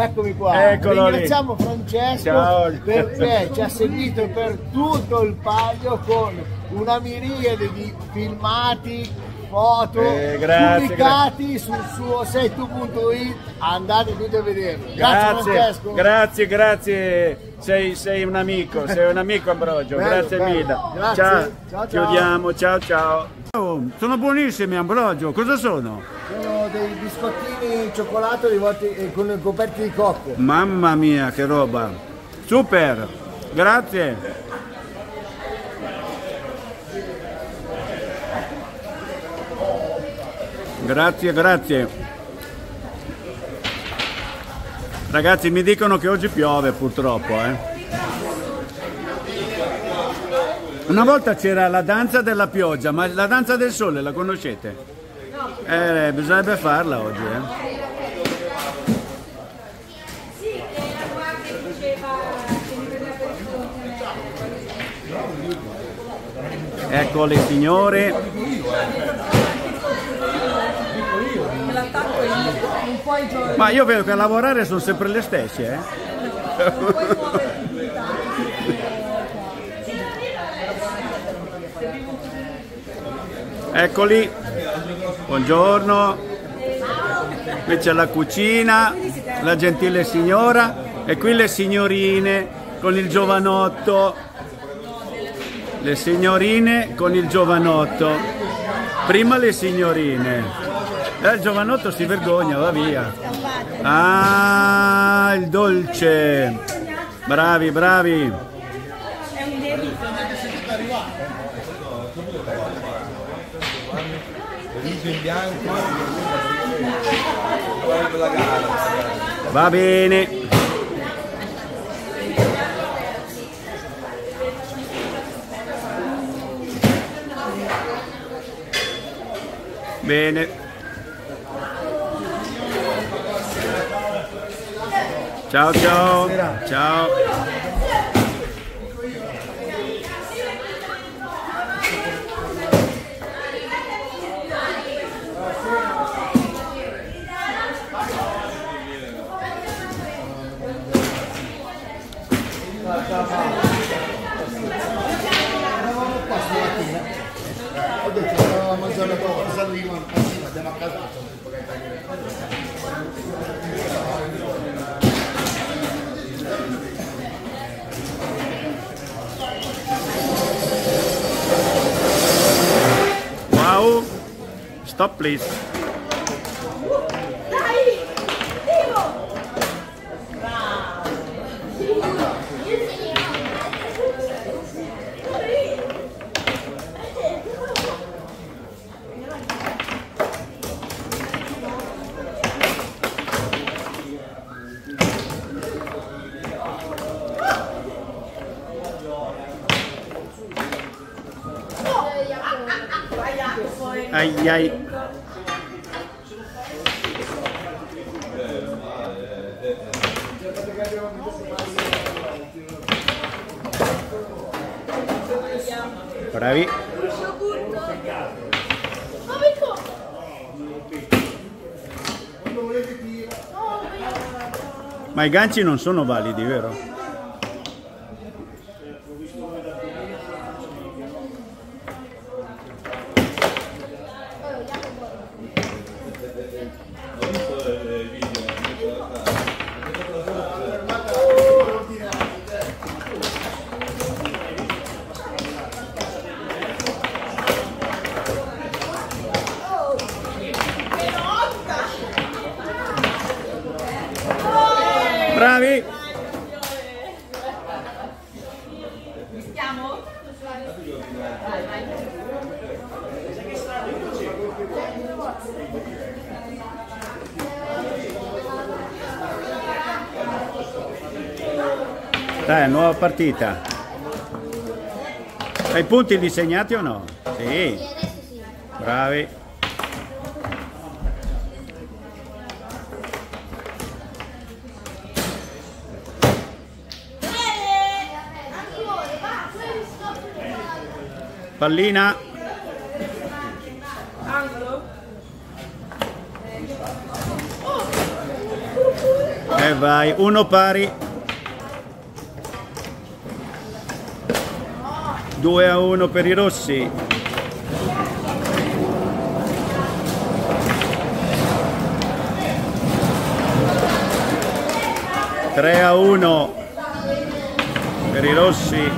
Eccomi qua. Eccolo lì. Ringraziamo Francesco Ciao. perché ci ha seguito per tutto il palio con una miriade di filmati, foto Eh, grazie, pubblicati sul suo sito.it. Andate tutti a vederlo. Grazie, Grazie, Francesco. grazie, grazie. Sei, sei un amico, sei un amico Ambrogio, Bello, grazie bello. mille. Grazie. Ciao. Ciao, ciao. chiudiamo, ciao ciao. Oh, sono buonissimi Ambrogio, cosa sono? Sono dei biscottini cioccolato rivolti eh, con coperti di cocco. Mamma mia, che roba. Super, grazie. Grazie, grazie. Ragazzi mi dicono che oggi piove purtroppo, eh. Una volta c'era la danza della pioggia, ma la danza del sole la conoscete? Eh, bisognerebbe farla oggi, eh. Ecco le signore. Ma io vedo che a lavorare sono sempre le stesse, eh. non puoi muoverti più di tanto. Eccoli. Buongiorno. Qui c'è la cucina, la gentile signora e qui le signorine con il giovanotto. Le signorine con il giovanotto. Prima le signorine. Eh, il giovanotto si vergogna, va via. Ah, il dolce. Bravi, bravi. In bianco Va bene. Bene. Ciao ciao. Ciao. Ho detto stavamo a mangiare qualcosa prima, ma andiamo a casa. Wow. Stop please. Ai ai. Bravi. Ma i ganci non sono validi, vero? Partita. Hai punti disegnati o no? Sì. Bravi. Pallina. E vai, uno pari. 2 a 1 per i rossi. Tre a 1 per i rossi.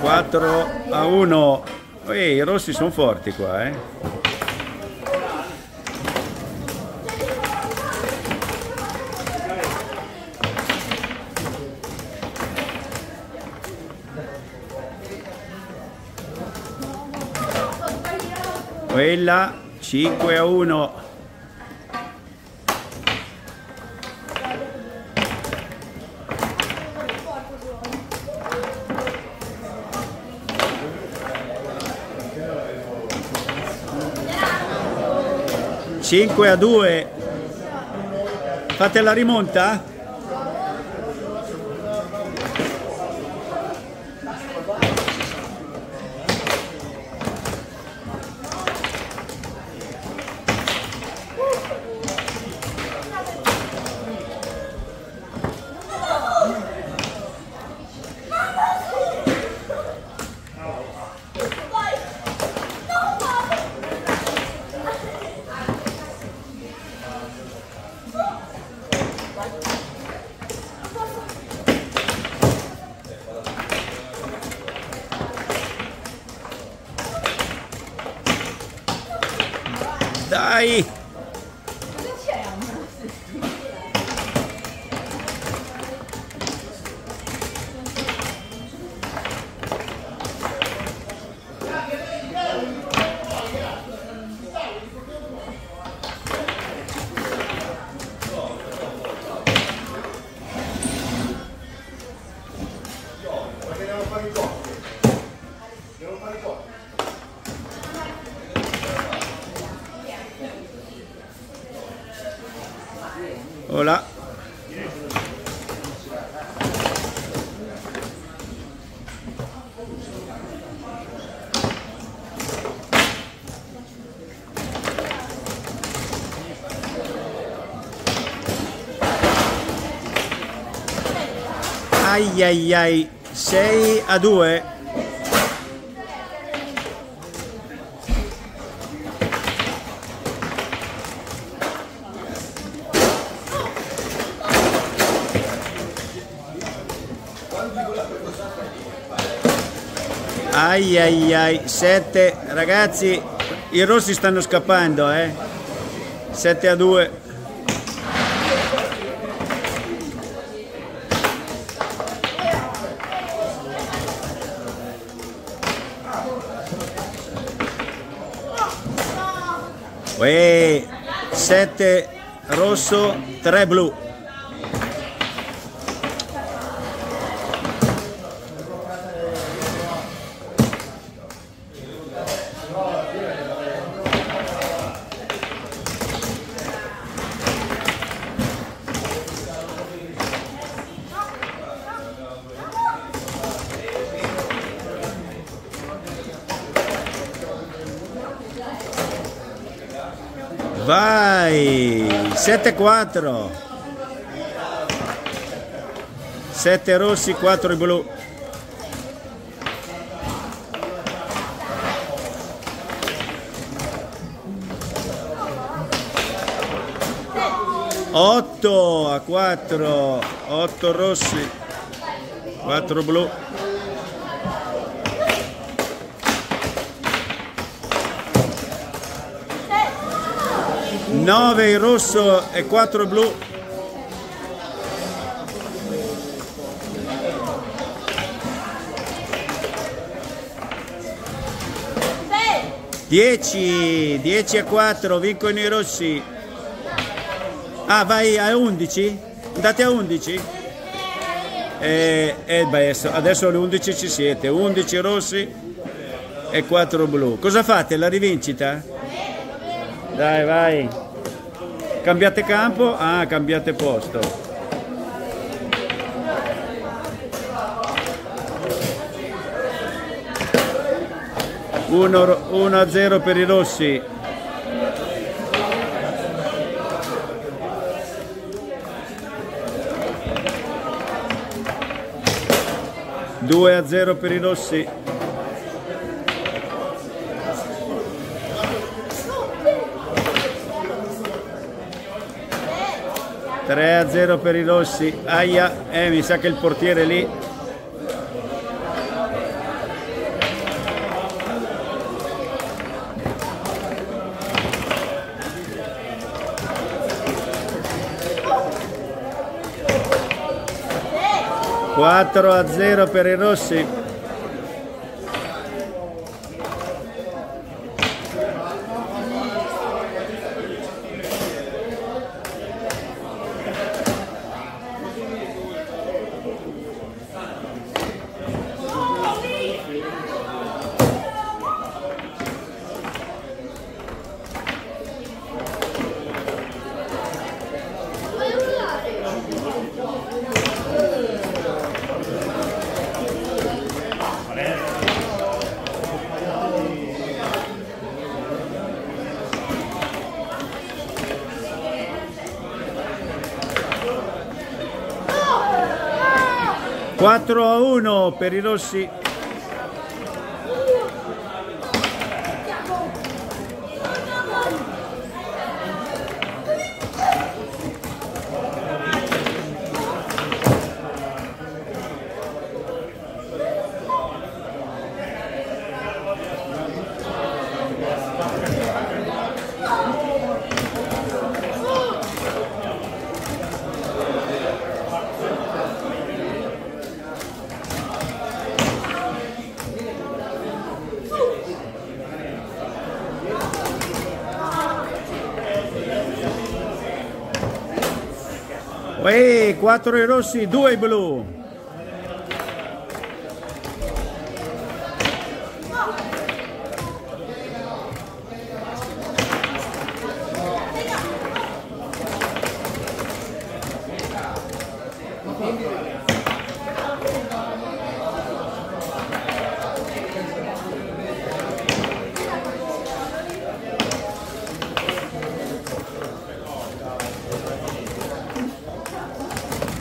Quattro a 1. Ehi, i rossi sono forti qua, eh. Quella 5 a 1. Cinque a 2. Fate la rimonta? Ai ai ai, 6 a 2. Ai ai ai, 7 ragazzi, i rossi stanno scappando, eh. 7 a 2. Uè, 7 rosso, 3 blu. 7-4. 7 rossi, 4 blu. Otto a 4, 8 rossi, 4 blu. 9 il rosso e 4 il blu. Dieci, 10 a 4, vincono i rossi. Ah, vai a 11? Andate a 11? E, e beh, adesso, adesso alle 11 ci siete, 11 rossi e 4 blu. Cosa fate? La rivincita? Dai, vai. Cambiate campo? Ah, cambiate posto. 1 a 0 per i rossi. Due a 0 per i rossi. Tre a 0 per i rossi. Aia, eh, mi sa che il portiere lì 4 a 0 per i rossi. Quattro a 1 per i rossi. Ehi, 4 i rossi, 2 i blu.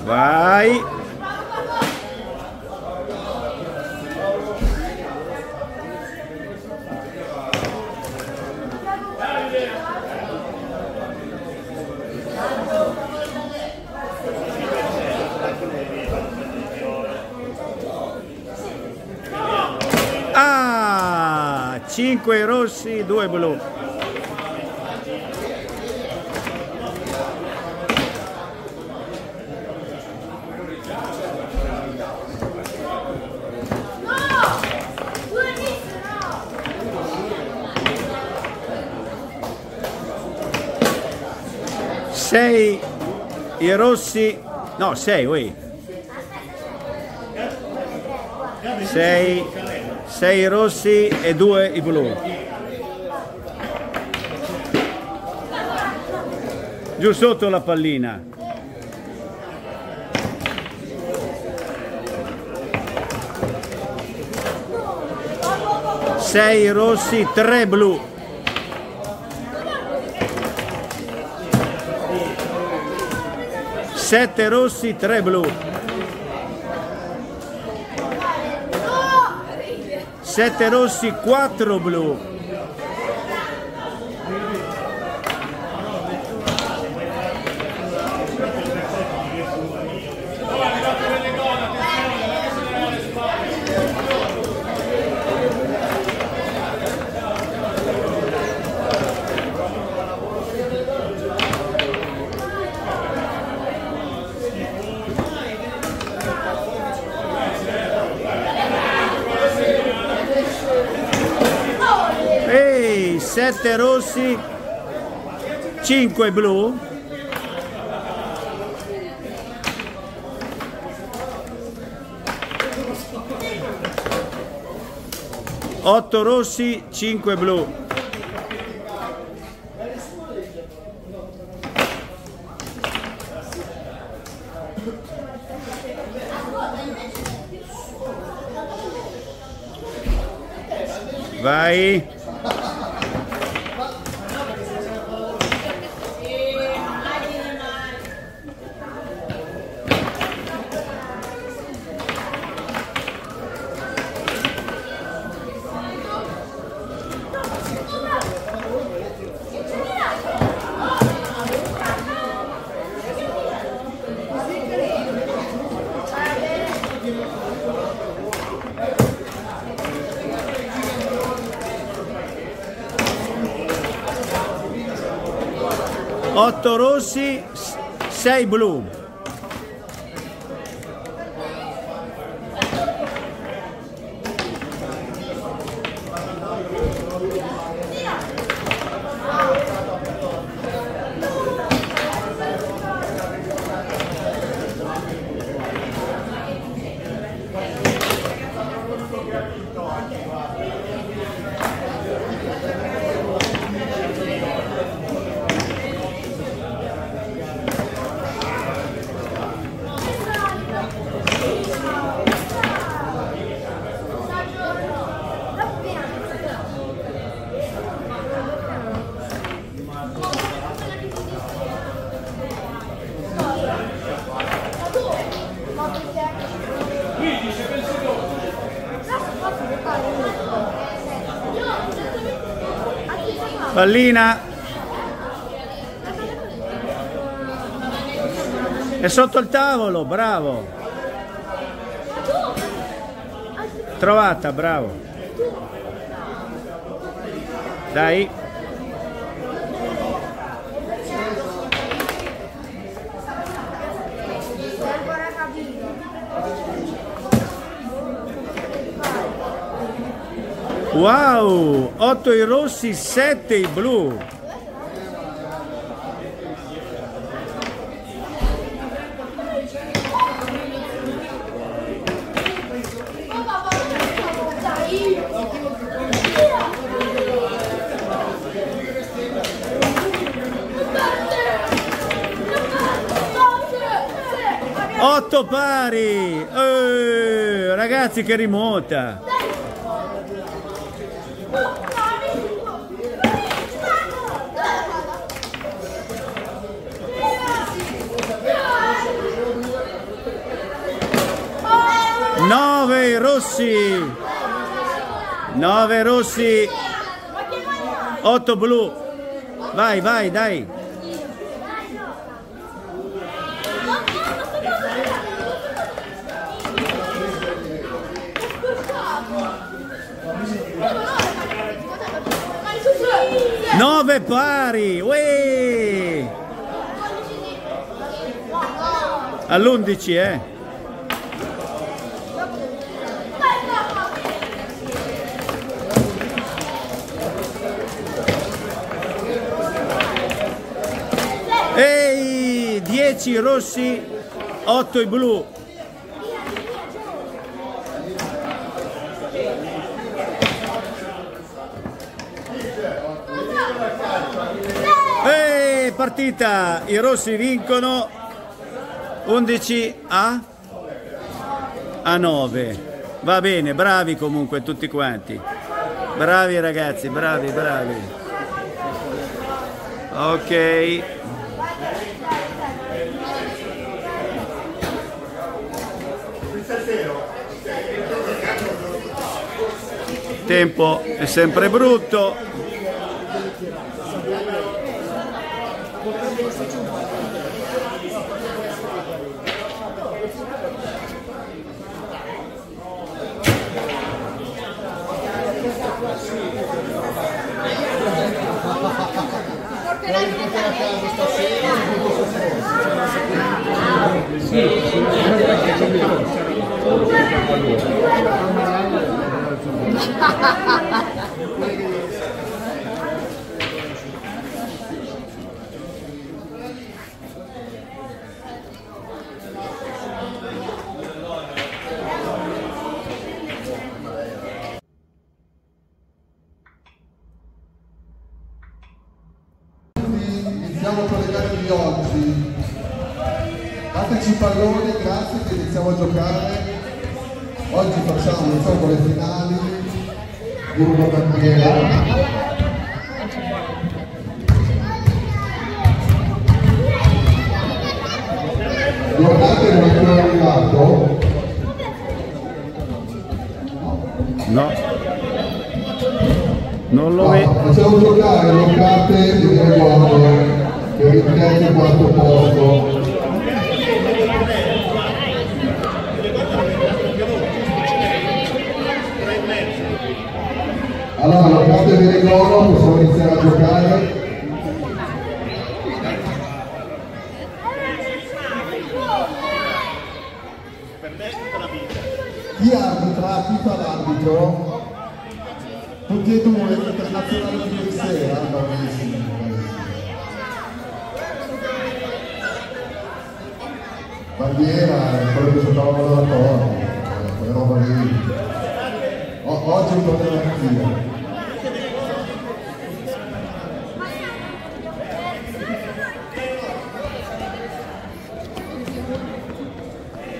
Vai. Ah, 5 rossi, 2 blu. Sei i rossi, no, sei, ui. Sei, sei i rossi e due i blu. Giù sotto la pallina. Sei rossi, tre blu. Sette rossi, tre blu. Sette rossi, quattro blu. Ehi, sette rossi, cinque blu. Otto rossi, cinque blu. Vai. S- sei Pallina. È sotto il tavolo, bravo. Trovata, bravo. Dai. Wow, 8 i rossi, 7 i blu. Otto pari! Eh, ragazzi che rimonta! Rossi! Nove rossi! Otto blu! Vai, vai, dai! Nove pari! Uè! All'undici, eh! Ehi! 10 rossi, 8 i blu. Ehi, partita! I rossi vincono 11 a a 9. Va bene, bravi comunque tutti quanti. Bravi ragazzi, bravi, bravi. Ok. Tempo è sempre brutto. Iniziamo 哈哈。Bruno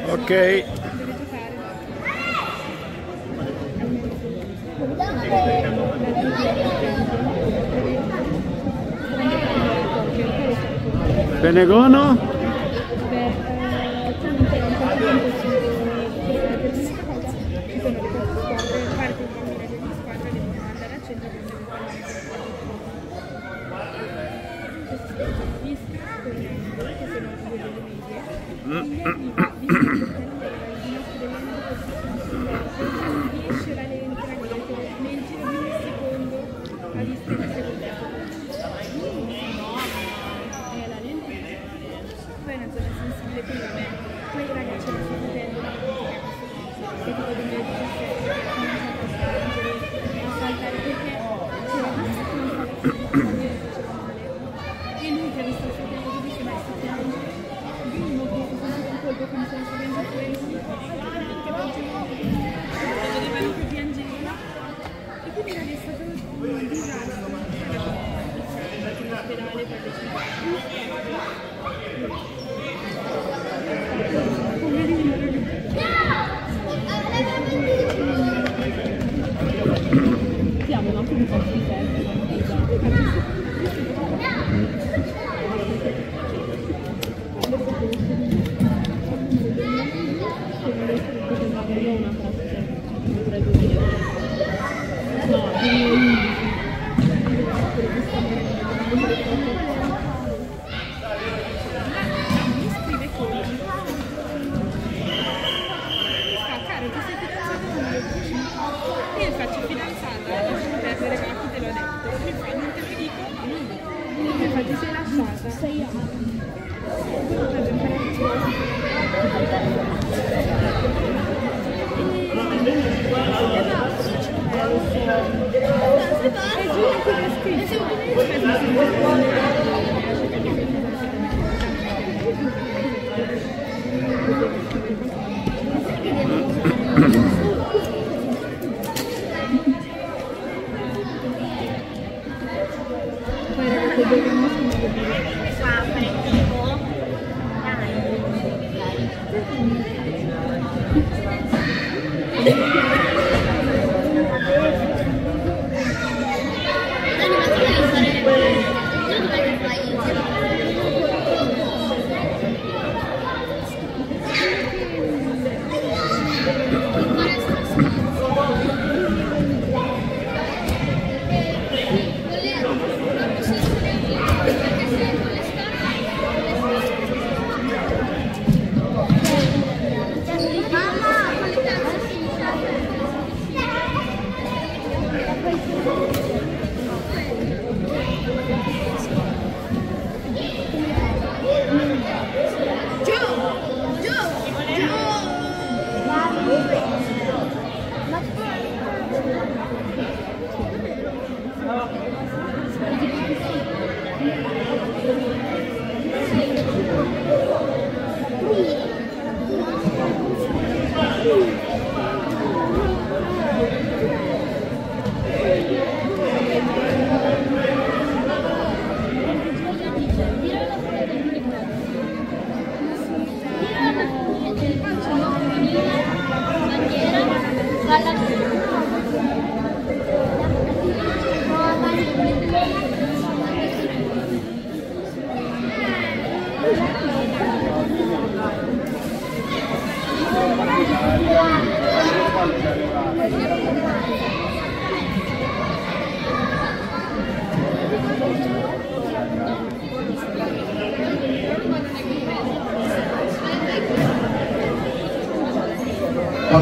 Ok. Benegono?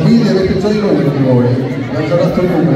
familia, ¿ves que estoy como? La. La agarraste como.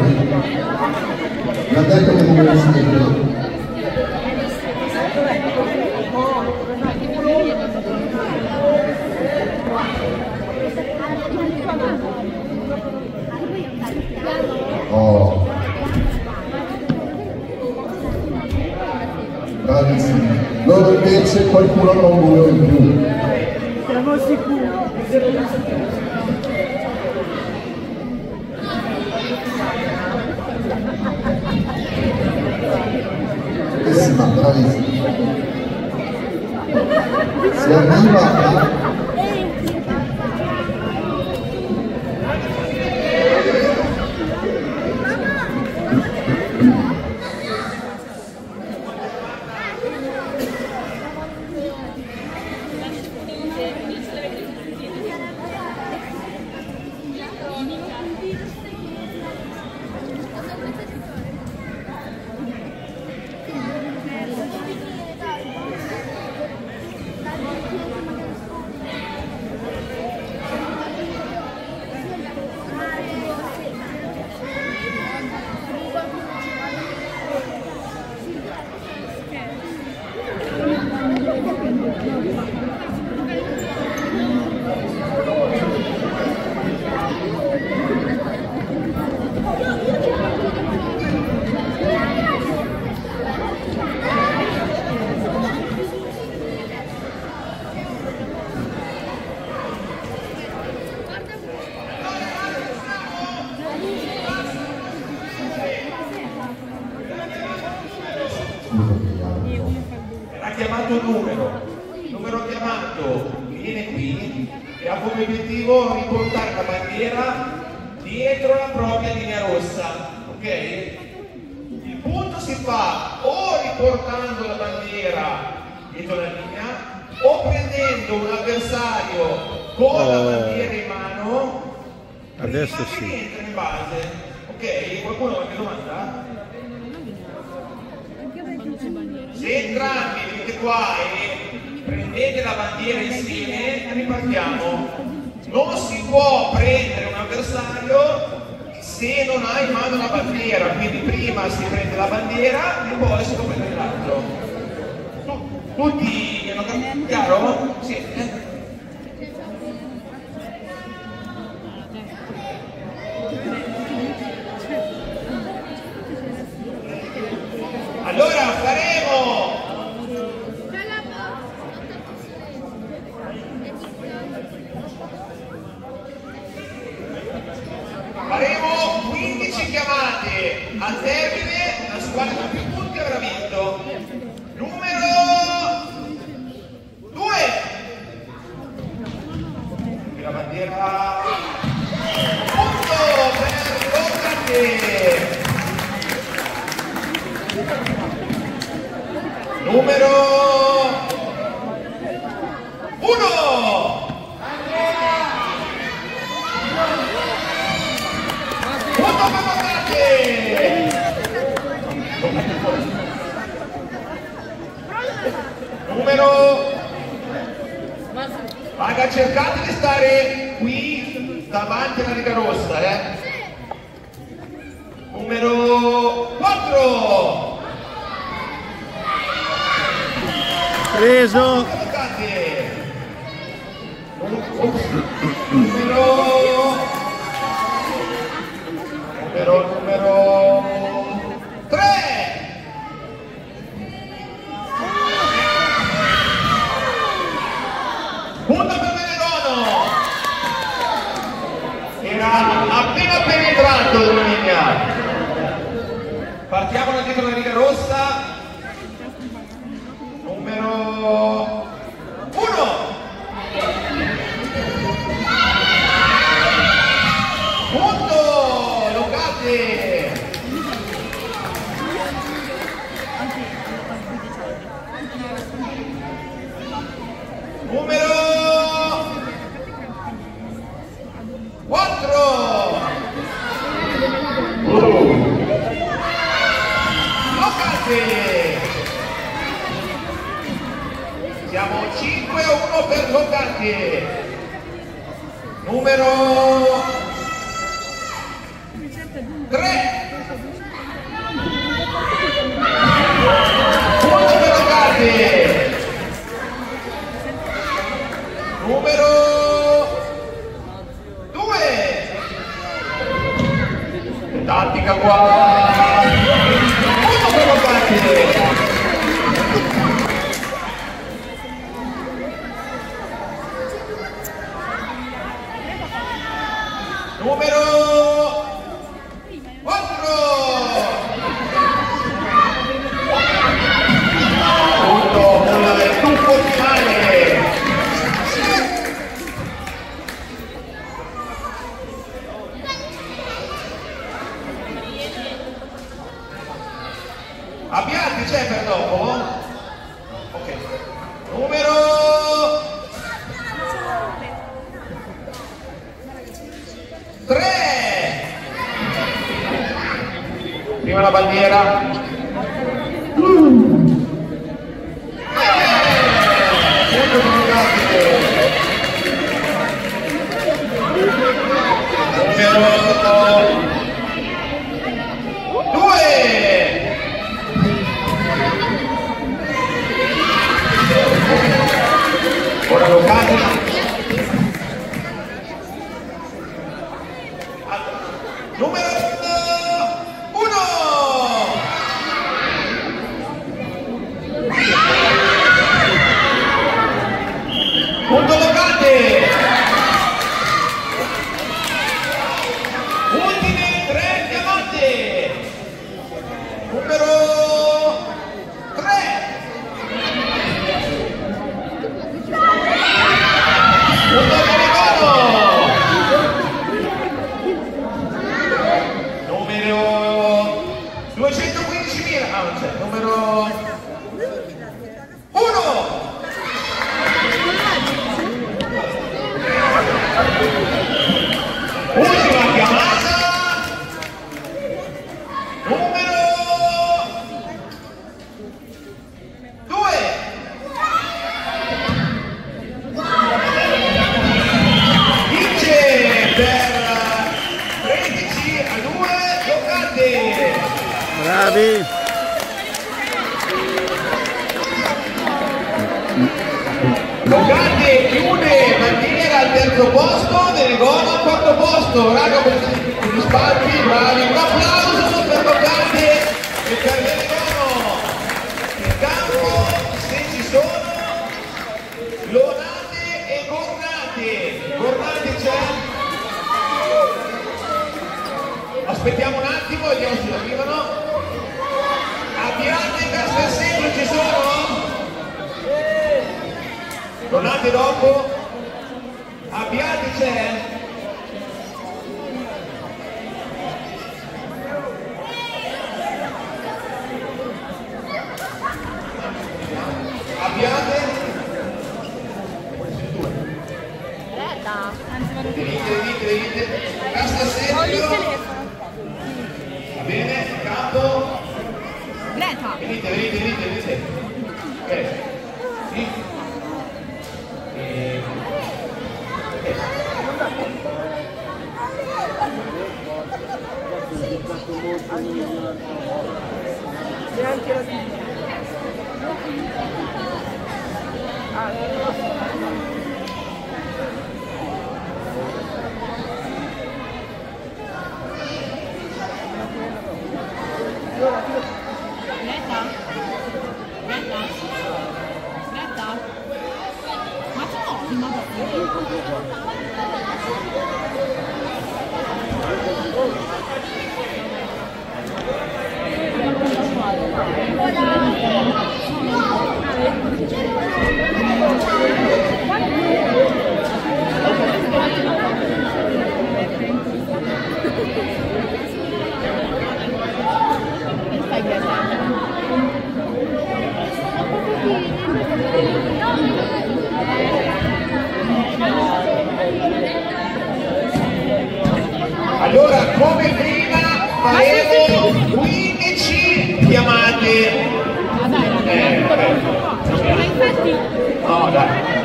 come prima avevo 15 chiamate.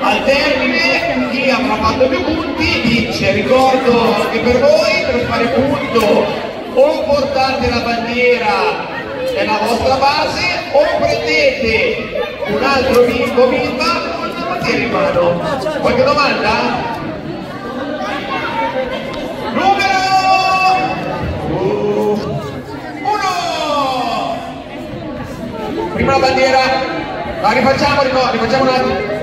Al termine chi avrà fatto più punti dice ricordo che per voi per fare punto o portate la bandiera nella vostra base o prendete un altro bimbo bimba con la bandiera in mano qualche domanda? Prima bandiera, la rifacciamo, rifacciamo un attimo.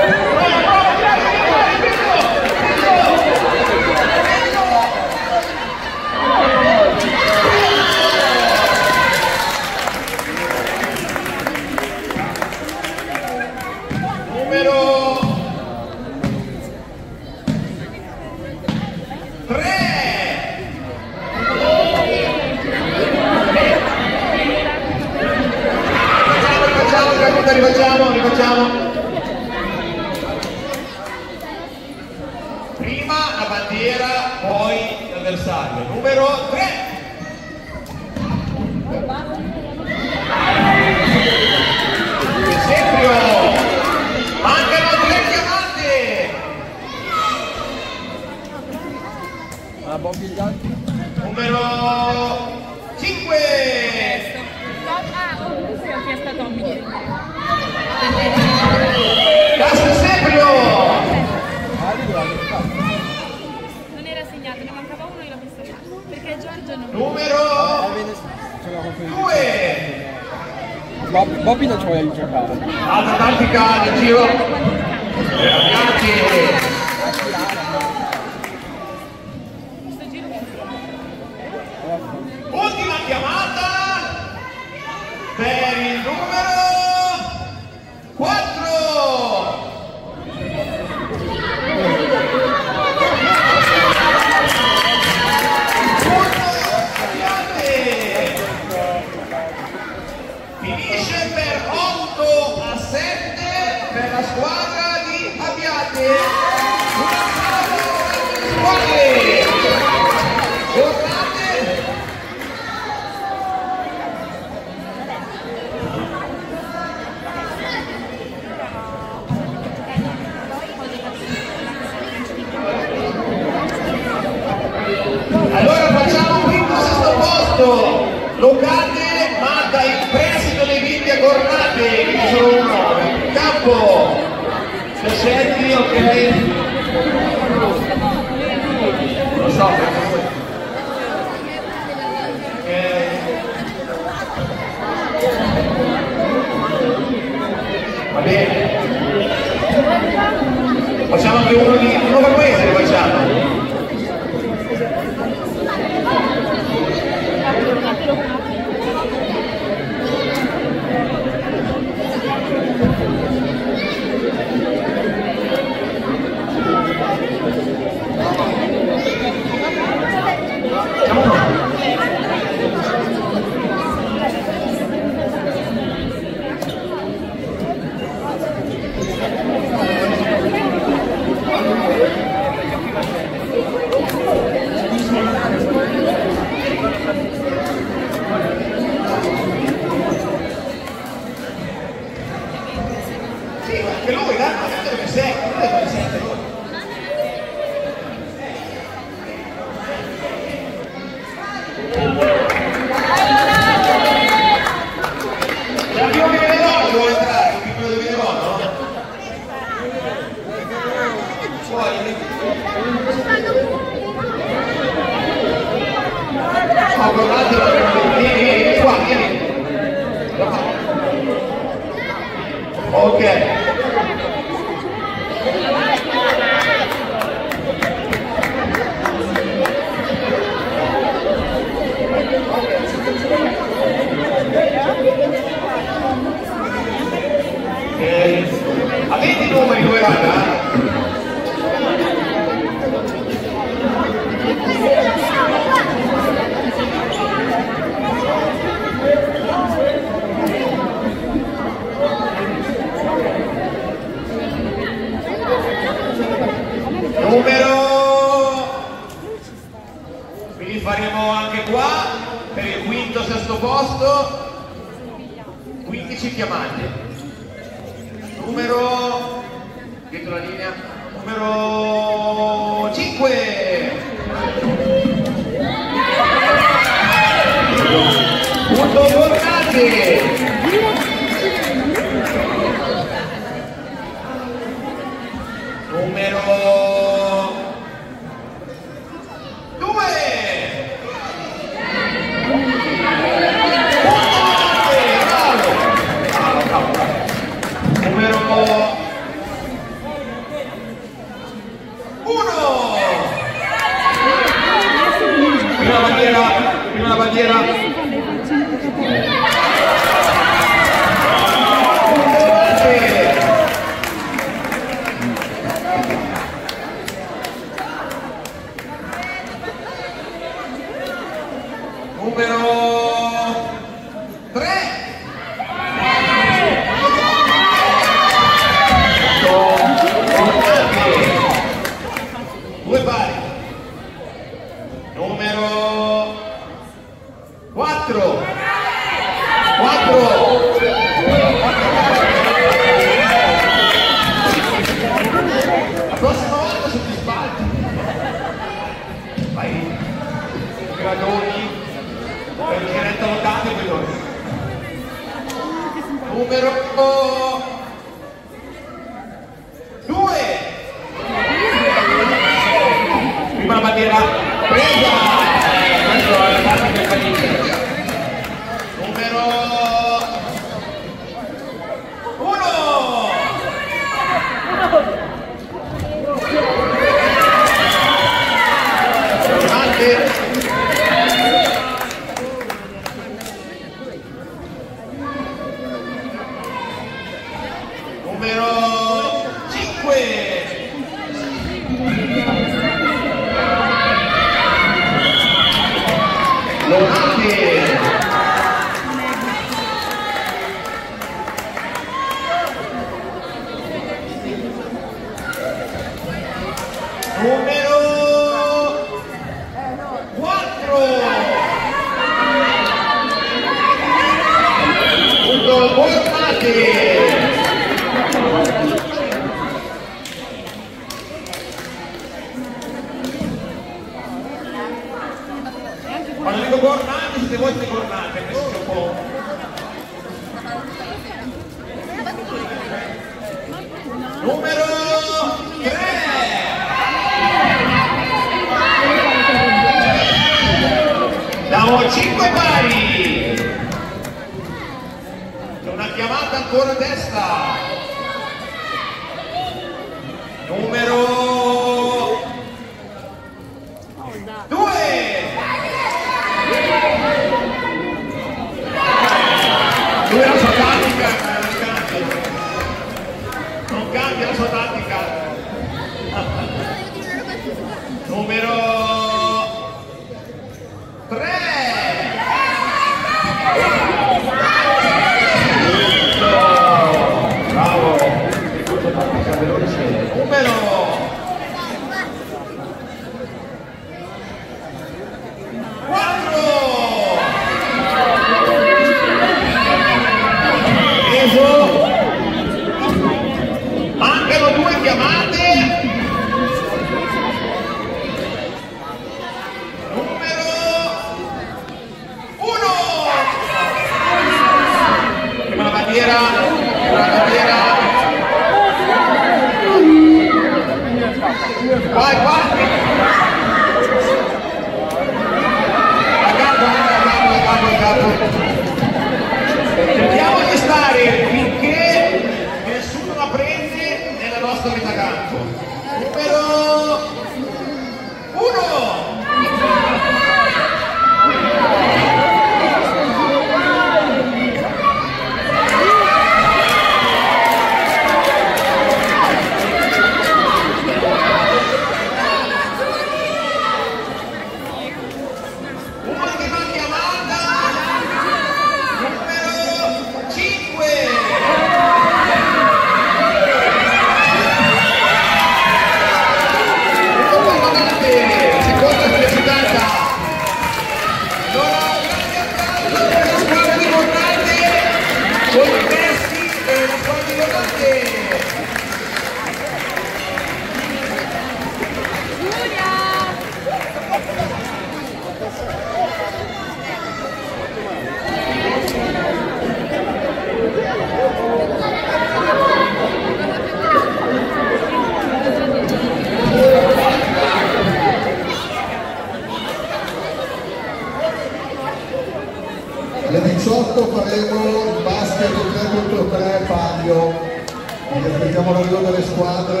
Aspettiamo l'arrivo delle squadre.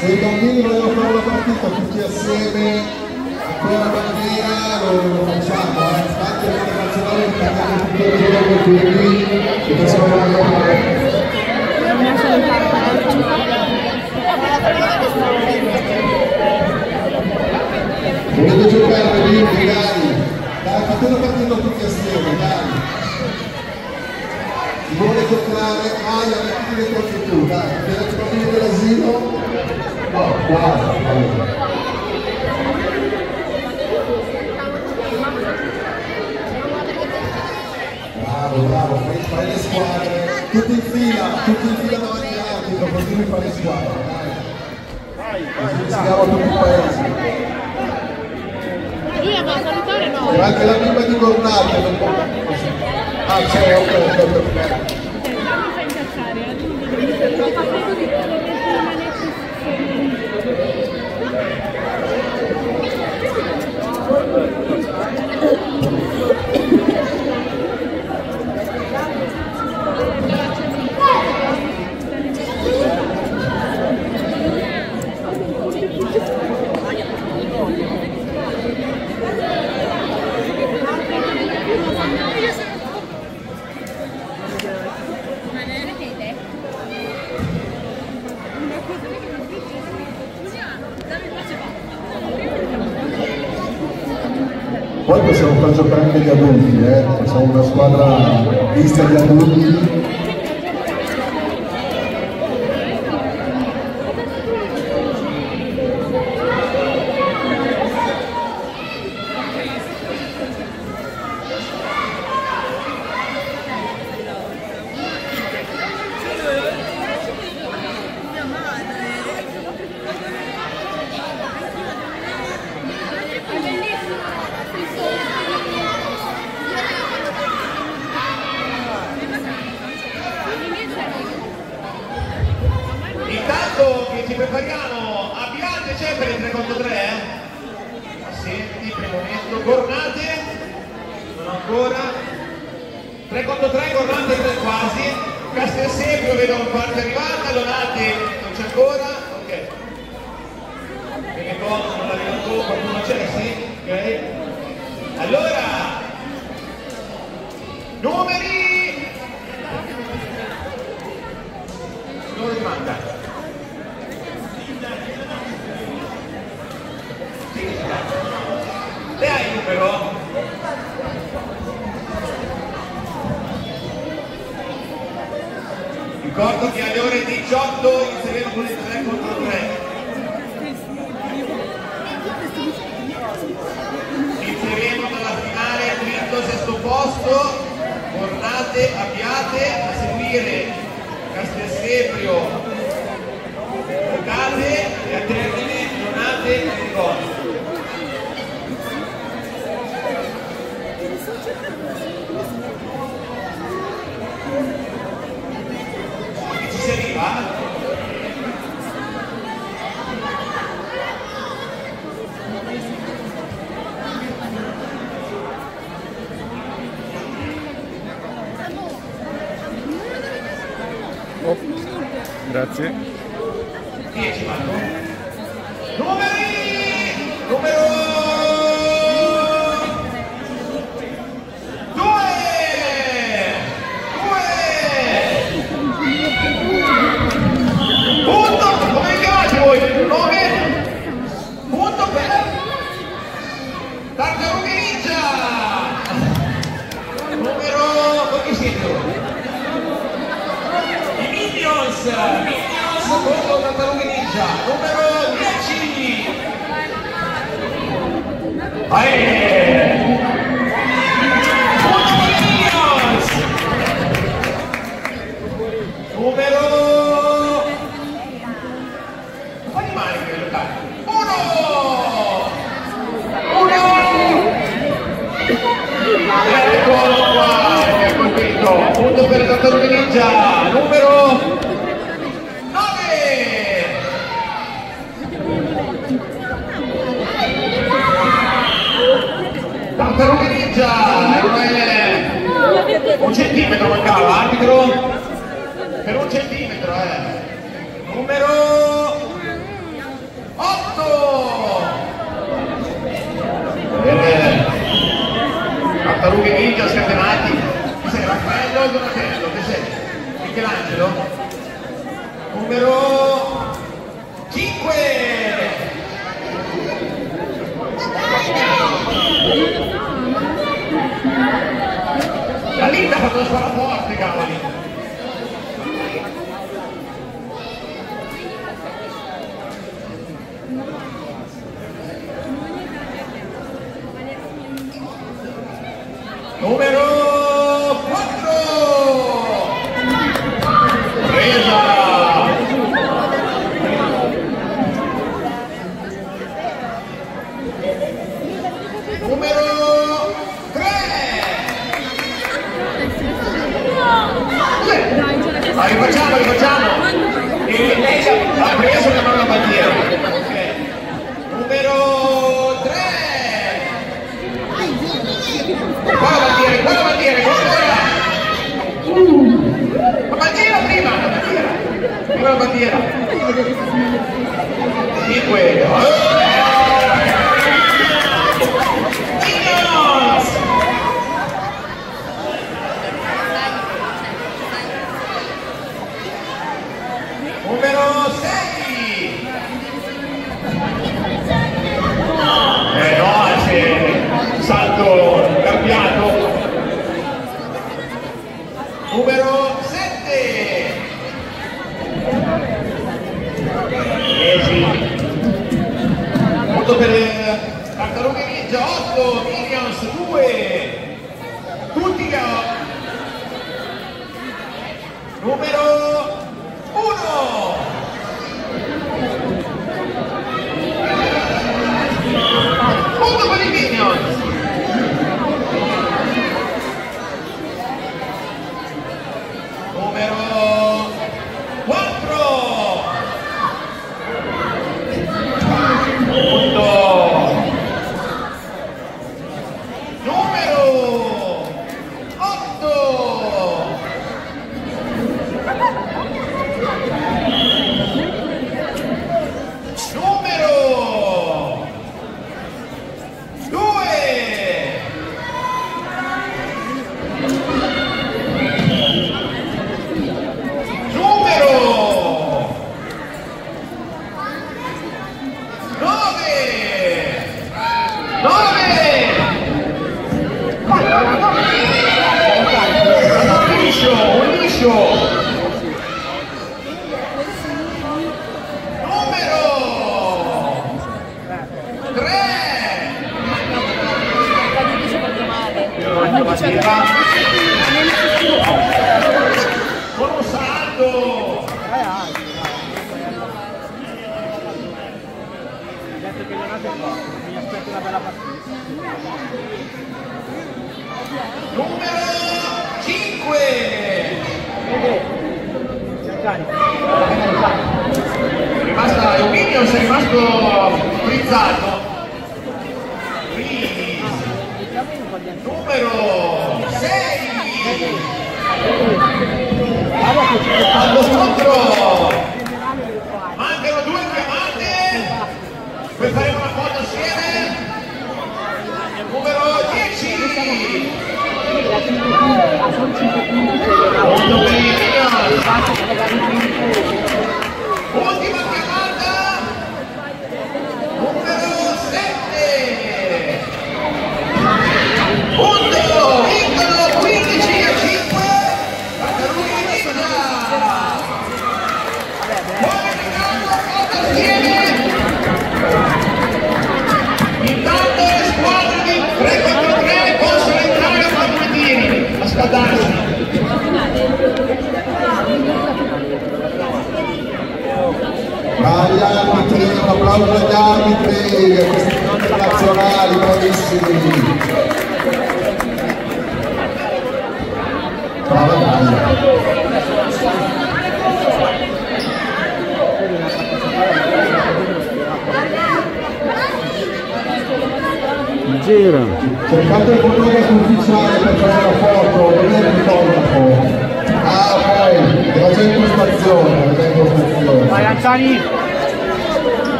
Se i bambini vogliono fare una partita tutti assieme, ancora bandiera, lo, lo facciamo, eh. Infatti avete nazionale in Italia tutto il giorno, quindi ci possiamo lavorare. Volete giocare bimbi, dai! Dai, fatelo partendo tutti assieme, dai! Giocare, Aia, mettiti dentro anche tu, dai! Vedete i bambini dell'asilo? No, quasi, allora. Bravo, bravo, fai, fai le squadre, tutti in fila, tutti in fila davanti all'arbitro, così mi fai le squadre, dai! Così siamo tutti i paesi. Lui la fa salutare no? C'è anche la bimba di Gornate, non può così. Ah, c'è, ok, ok, perfetto. Non mi fa incazzare, eh. Lo fa proprio di come mettere le manette Poi possiamo far giocare anche gli adulti, eh? facciamo una squadra vista di adulti.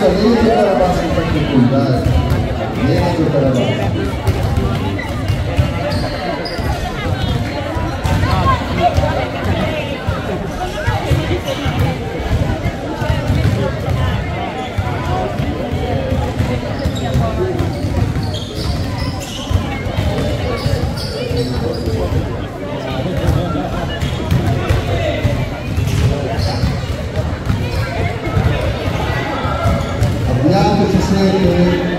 Ragazzi, vieni a giocare a basket anche tu,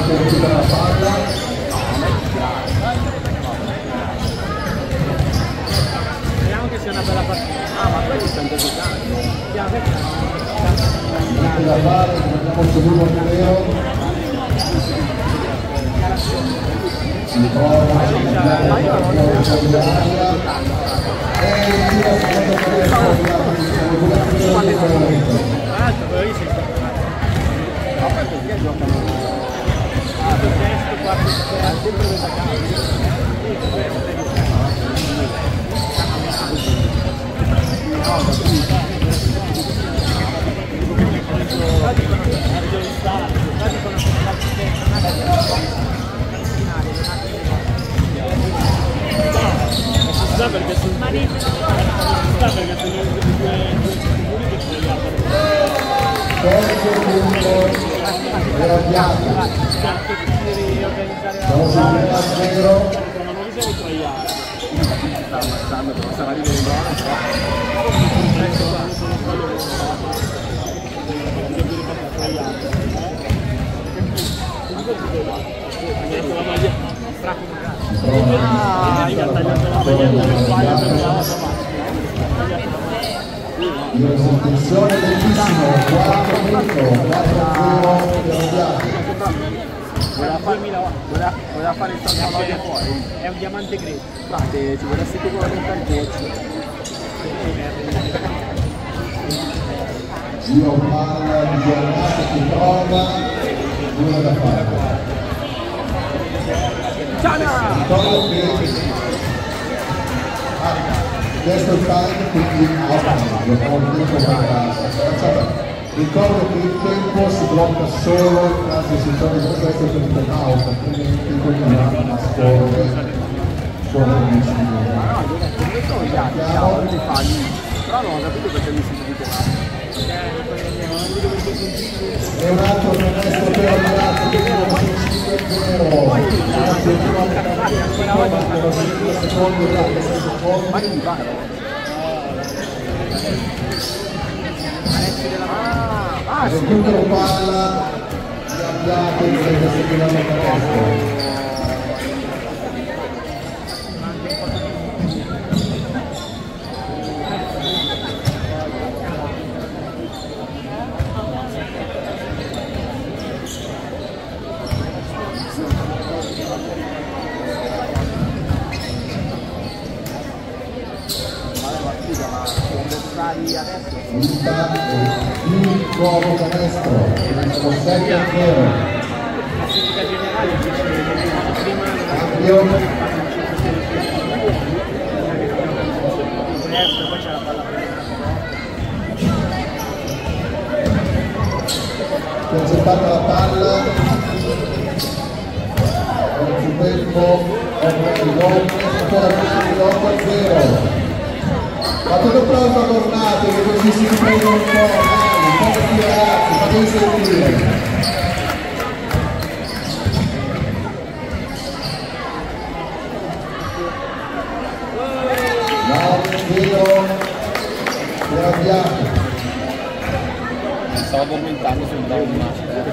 Tornato tutta la palla, Speriamo che sia una bella partita. Ah, ma quelli stanno giocando. Niente da fare, abbiamo subito il vero. Si prova a cambiare la aria e il tiro secondo perché sono due figure che sbagliate. Terzo punto per avviato. Devi organizzare la Siamo di sospensione bellissimo, 4 punto, 4 a 0 per avviato. Voleva fare, il salvaloio fuori. È un diamante greco. Frate, ci vorresti la vita al goccio. Giro palla di giornata si trova, nulla da fare. Che questo time dentro la cacciata. Ricordo che il tempo si blocca solo in caso di situazioni come queste per il out, altrimenti continuiamo a scorrere solo 10 minuti. Ciao, ti fai. Però non ho capito perché mi si dice E un altro canestro per Alvarado che trova su 5-0. Anzi, ultima per 22 secondi, e 6 secondi. Ah, Recupero palla di Abbiato che sta seguendo il Punta il nuovo canestro, sono 7 a 0. classifica generale dice che prima Cambio, c'è la palla con il tempo, di gol, ancora 28 a 0. Ma tutto pronto a Cornato che così si riprende un po'. Dai, un po' tanti ragazzi, fateli sentire. Vedo che abbiamo stavo addormentando sul down master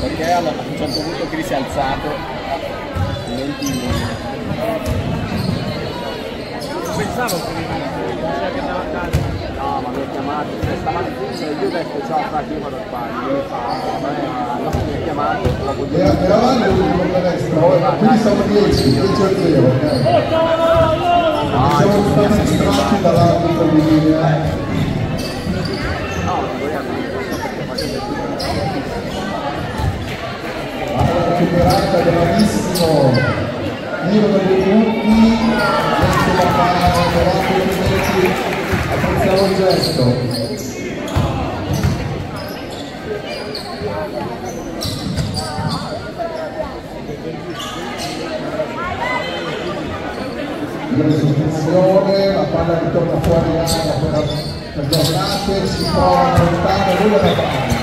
perché a un certo punto Chris si è alzato 21 pensavo che no ma mi ha chiamato cioè, stamattina io ho detto ciao frate io vado al bagno io fa ma dopo mi ha chiamato dopo due Era, eravamo l'ultimo canestro, quindi siamo 10, 10 a 0, ok? Siamo stati distratti dall'arbitro di linea. Palla recuperata bravissimo, tiro da due punti, apprezziamo il gesto. La palla ritorna fuori in aria per, per giornate, si trova lontano, nulla da fare.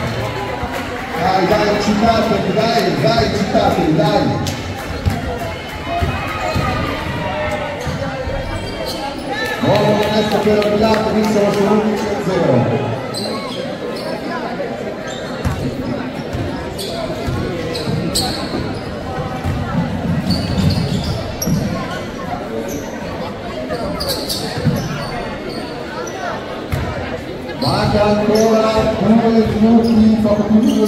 Dai, dai, eccitatevi, dai, dai, eccitatevi, dai. Nuovo canestro per Milano, vincono su 11 a 0. Manca ancora due minuti, poco più di due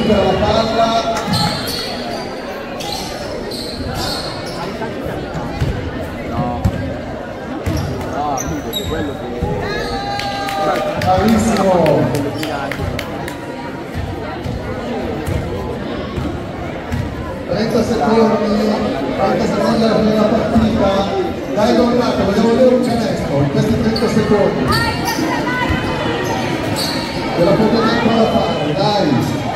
recupera la palla, No, no, amico, quello che... bravissimo. 30 secondi, 30 secondi alla fine della partita. Dai Tornato, vogliamo vedere un canestro in questi 30 secondi. Ce la potete ancora fare, dai.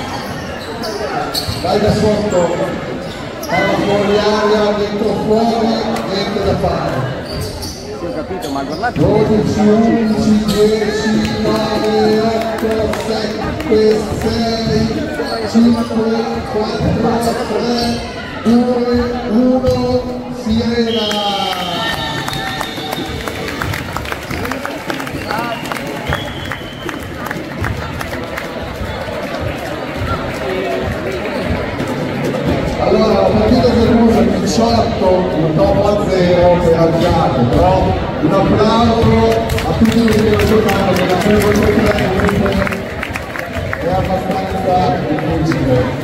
Dai da sotto. Palla fuori aria, dentro fuori, niente da fare. Ho capito, ma guardate... 12, 11, 10, 9, 8, 7, 6, 5, 4, 3, 2, 1, sirena! 18, un topo a 0 per Alciato, però un applauso a tutti quelli che hanno giocato, che la prima partita comunque è abbastanza difficile.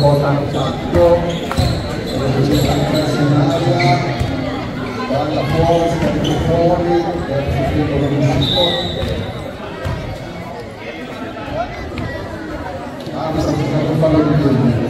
kota Sabto, Universitas Nasionalnya, dan Kapolres dari Kapolri dan Sisi Koordinator. Kami sampaikan.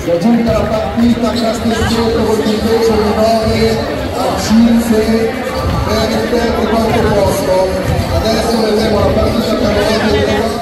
è giunta la partita casta indietro con il peso di 9 a 5 per il terzo e quarto posto. Adesso vedremo la partita per l'ordine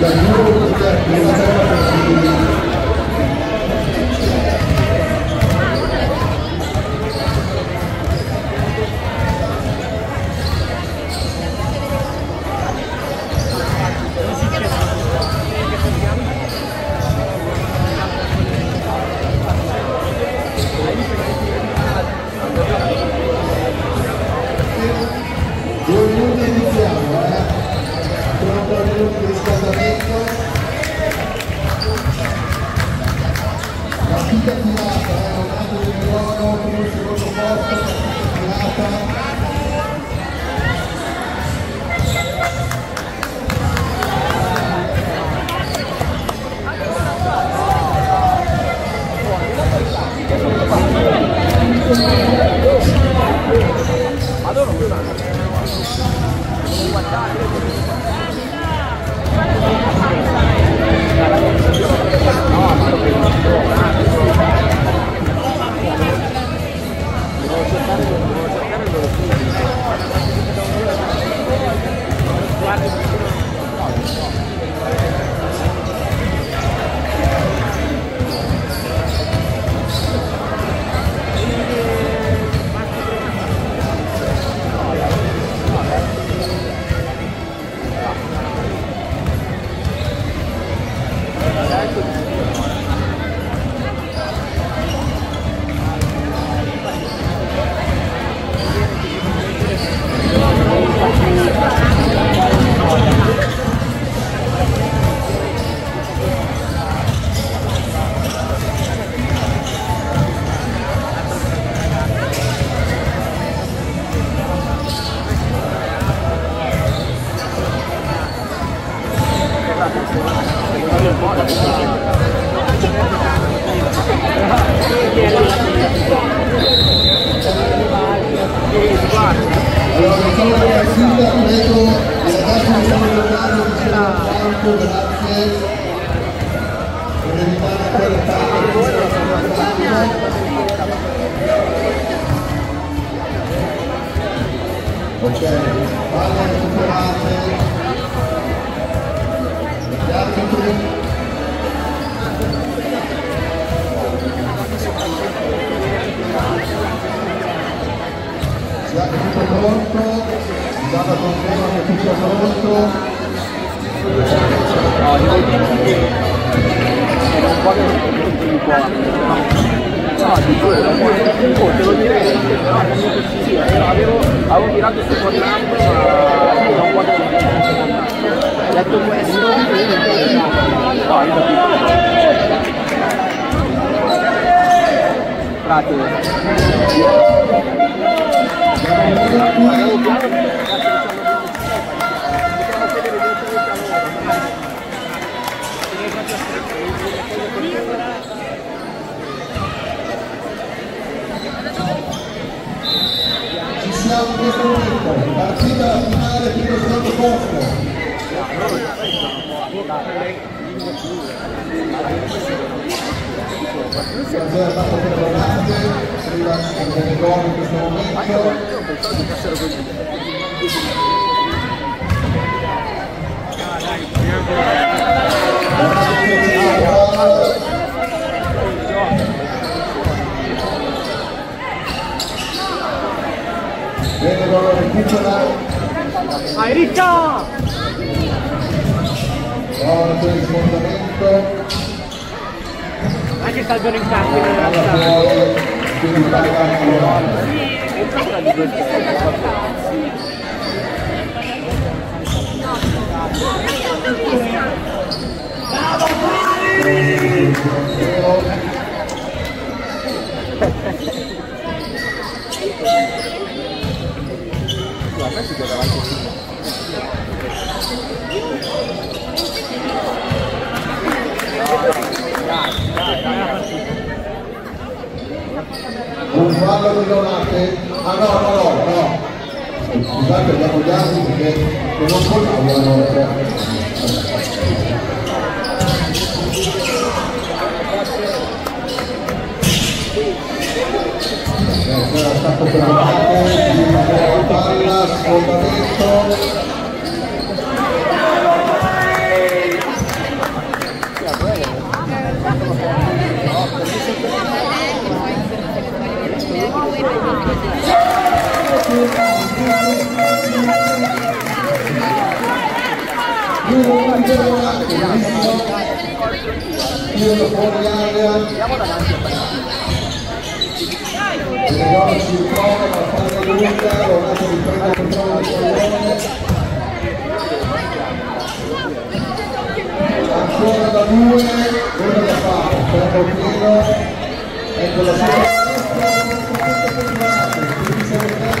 Dan dulu kita Thank you. Di Donate, uno fuori area, Leone si ritrova, la palla lunga, Donato riprende il controllo del pallone. Ancora da due, uno da fare, fermo pieno, ecco la sua quindi siamo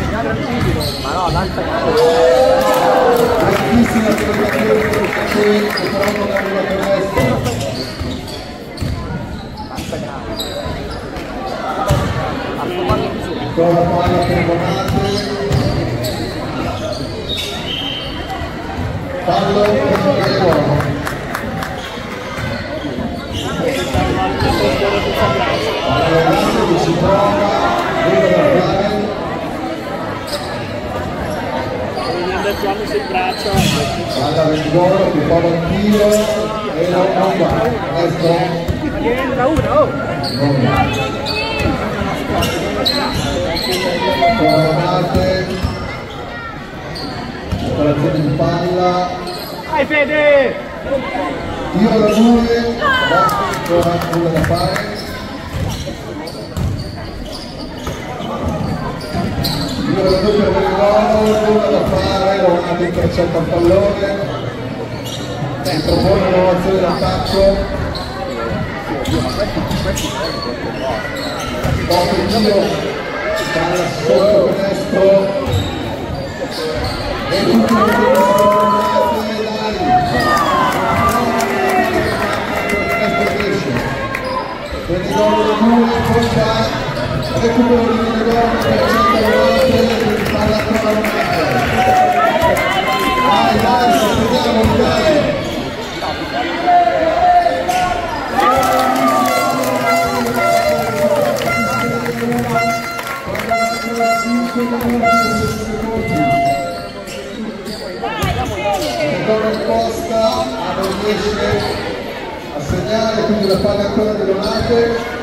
da da da da Ma no, lancia grandissima questa qui, che però non è arrivato adesso. Ancora la palla per Donate. Fallo per Mendola. Donate che si trova, uno da Andiamo sul braccio. Palla Vendolo che prova il tiro e non, va. Adesso Viene da uno, oh! Tornate. Operazione di palla. Vai Fede! Tiro da due. Ancora nulla da fare. Numero 2 per Venegolo, nulla da fare, Leonardo intercetta il pallone, propone un'innovazione d'attacco, dopo il giro, palla sotto canestro, e tutti i Venegolo da 2, poi fa recupero di Venegolo per 190 quindi palla ancora una Dai, dai, sosteniamo, dai! Seconda risposta, ma non riesce a segnare, quindi la palla ancora di Donate.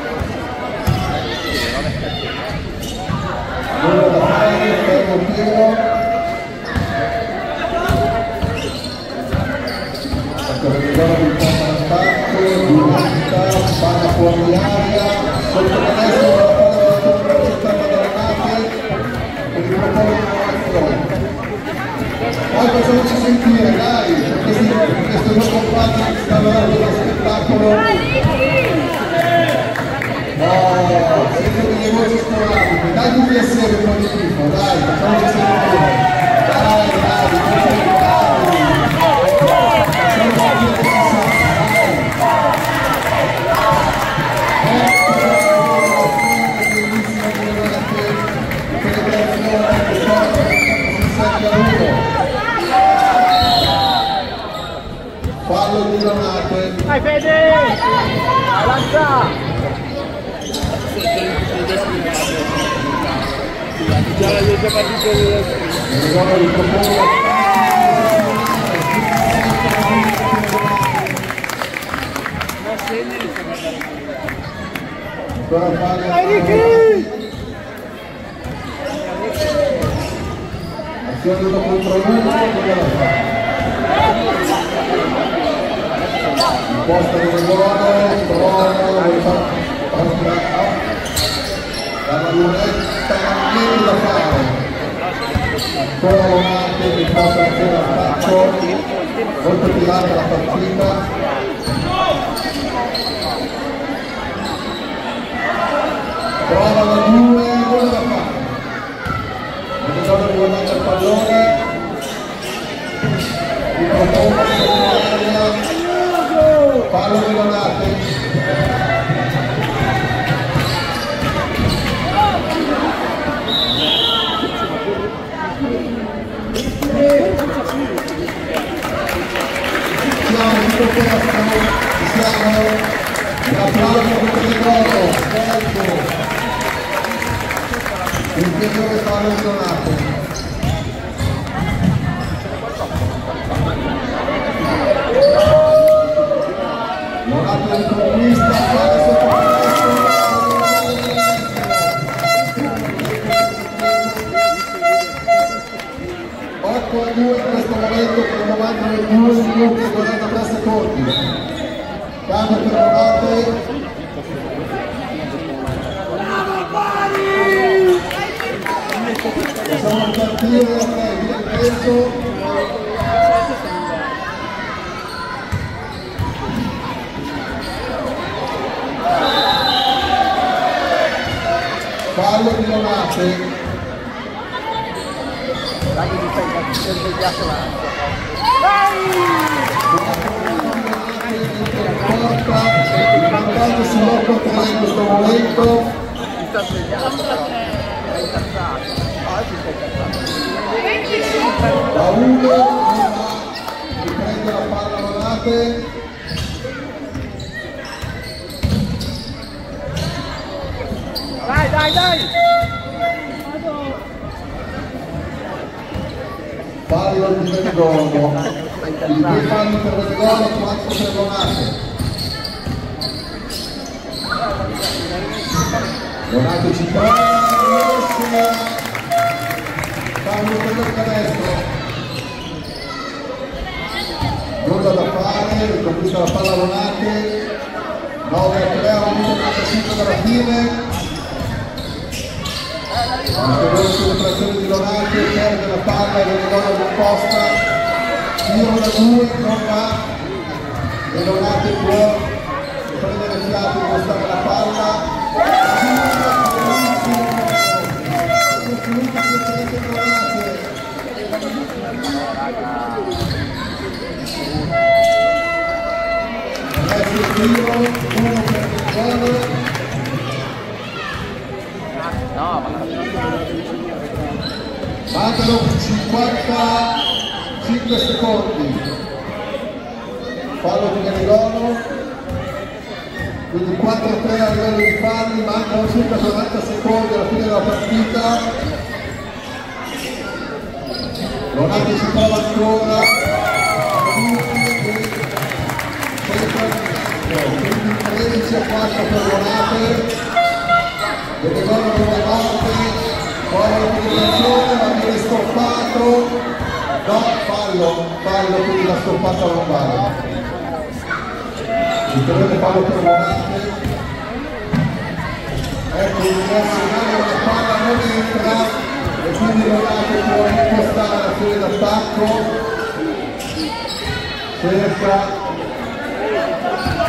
Fermo il tiro. Ecco, Venegolo di attacco, dinamica, palla fuori aria, sotto canestro la palla della intercettata da Donate, e ripropone un'innovazione. Poi facciamoci sentire, dai, questi, questi due compagni che stanno dando uno spettacolo. Siamo, dai. Ecco, bellissima giornata, celebrazione, che porta si sente a uno. Fallo di Donate. Dai Fede! Avanza! Venegolo ripropone. Ancora fallo. Azione dopo contro uno, quella la fa. Imposta di Venegolo, trova, vuole fare dalla lunetta, niente da fare. Ancora Donate che porta ancora attacco, molto tirata la partita. Prova da due, nulla da fare. Venegolo guadagna il pallone. Il propongo Fallo di Donate. L'applauso per il gol, bello. Il piacere fallo di con 92 minuti e 43 secondi. Cambio per Donate. Possiamo ripartire, ok, via il peso. Fallo di Donate. Dai stai sei svegliato là. Porta, il vantaggio sull'8 3 in questo momento. Da 1 riprende la palla Donate. Dai, dai, dai! Fallo di Venegolo. I due falli per Venegolo, 4 per Donate. Donate ci prova. Fallo per il canestro. Nulla da fare, riconquista la palla Donate. 9 a 3, a 1.35 dalla fine. Ulteriore celebrazione di Donati perde la palla e viene gol d'imposta tiro da due non va e Donati può prendere fiato e spostare la palla Adesso il tiro, uno per il gol. No, ma Mancano 55 secondi. Fallo di Garigono. Quindi 4-3 a livello di falli, mancano circa 40 secondi alla fine della partita. Donati si trova ancora. Quindi 13 a 4 per Donate. Garigono con la morte. Poi l'utilizzazione, ma viene stoppato. No, fallo, fallo, quindi la stoppata vale. Ulteriore fallo per Bonante. Ecco il nazionale, la palla non entra e quindi Bonante può impostare l'azione d'attacco. Cerca.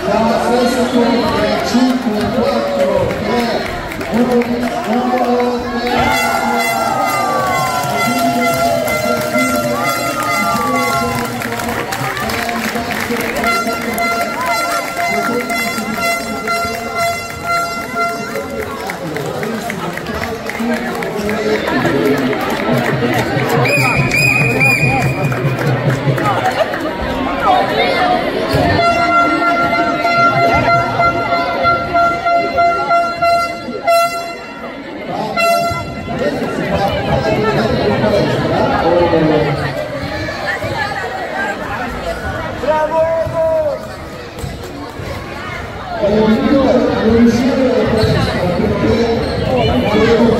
Siamo a 6 secondi, 5, 4, 3, 1, 1, 3. Thank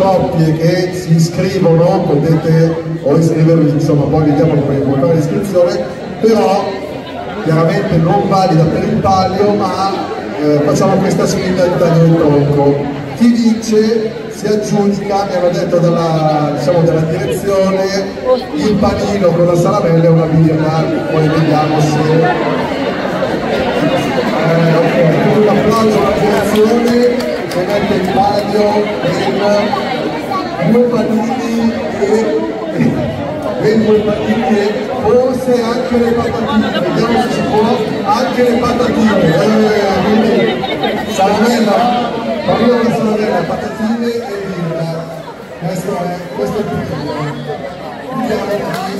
coppie che si iscrivono, potete o iscrivervi, insomma poi vediamo come fare l'iscrizione, però chiaramente non valida per il palio, ma eh, facciamo questa sfida di taglio del tronco. Chi vince si aggiudica, mi hanno detto dalla, diciamo, della direzione, il panino con la salamella e una birra, poi vediamo se... Eh, un applauso alla direzione che mette in palio ben due panini e, due panini forse anche le patatine, vediamo se si può, anche le patatine, eh, quindi salamella, con salamella, patatine e birra, questo è, questo è il primo. Vediamo qui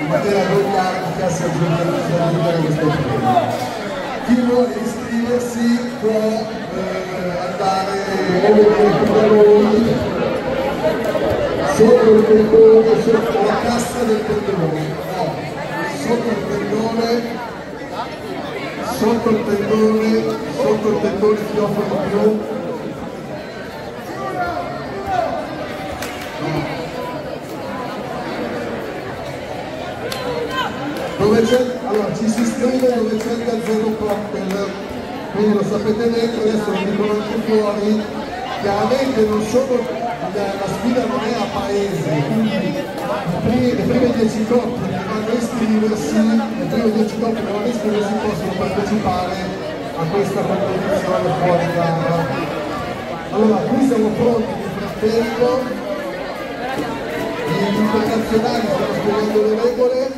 in maniera rogliata si aggiunge a questo premio chi vuole iscriversi può eh, andare da noi sotto il pendone, sotto la cassa del pendone, sotto il pendone, sotto il pendone, sotto il pendone ti offrono più. Dove allora ci si il zero cocktail, quindi lo sapete bene, adesso lo dicono anche fuori, chiaramente non sono, la, sfida non è a paese, quindi le prime, le prime 10 coppie che vanno a iscriversi, le prime 10 coppie che vanno a iscriversi possono partecipare a questa competizione fuori gara. Allora, qui siamo pronti nel frattempo, gli internazionali stanno spiegando le regole,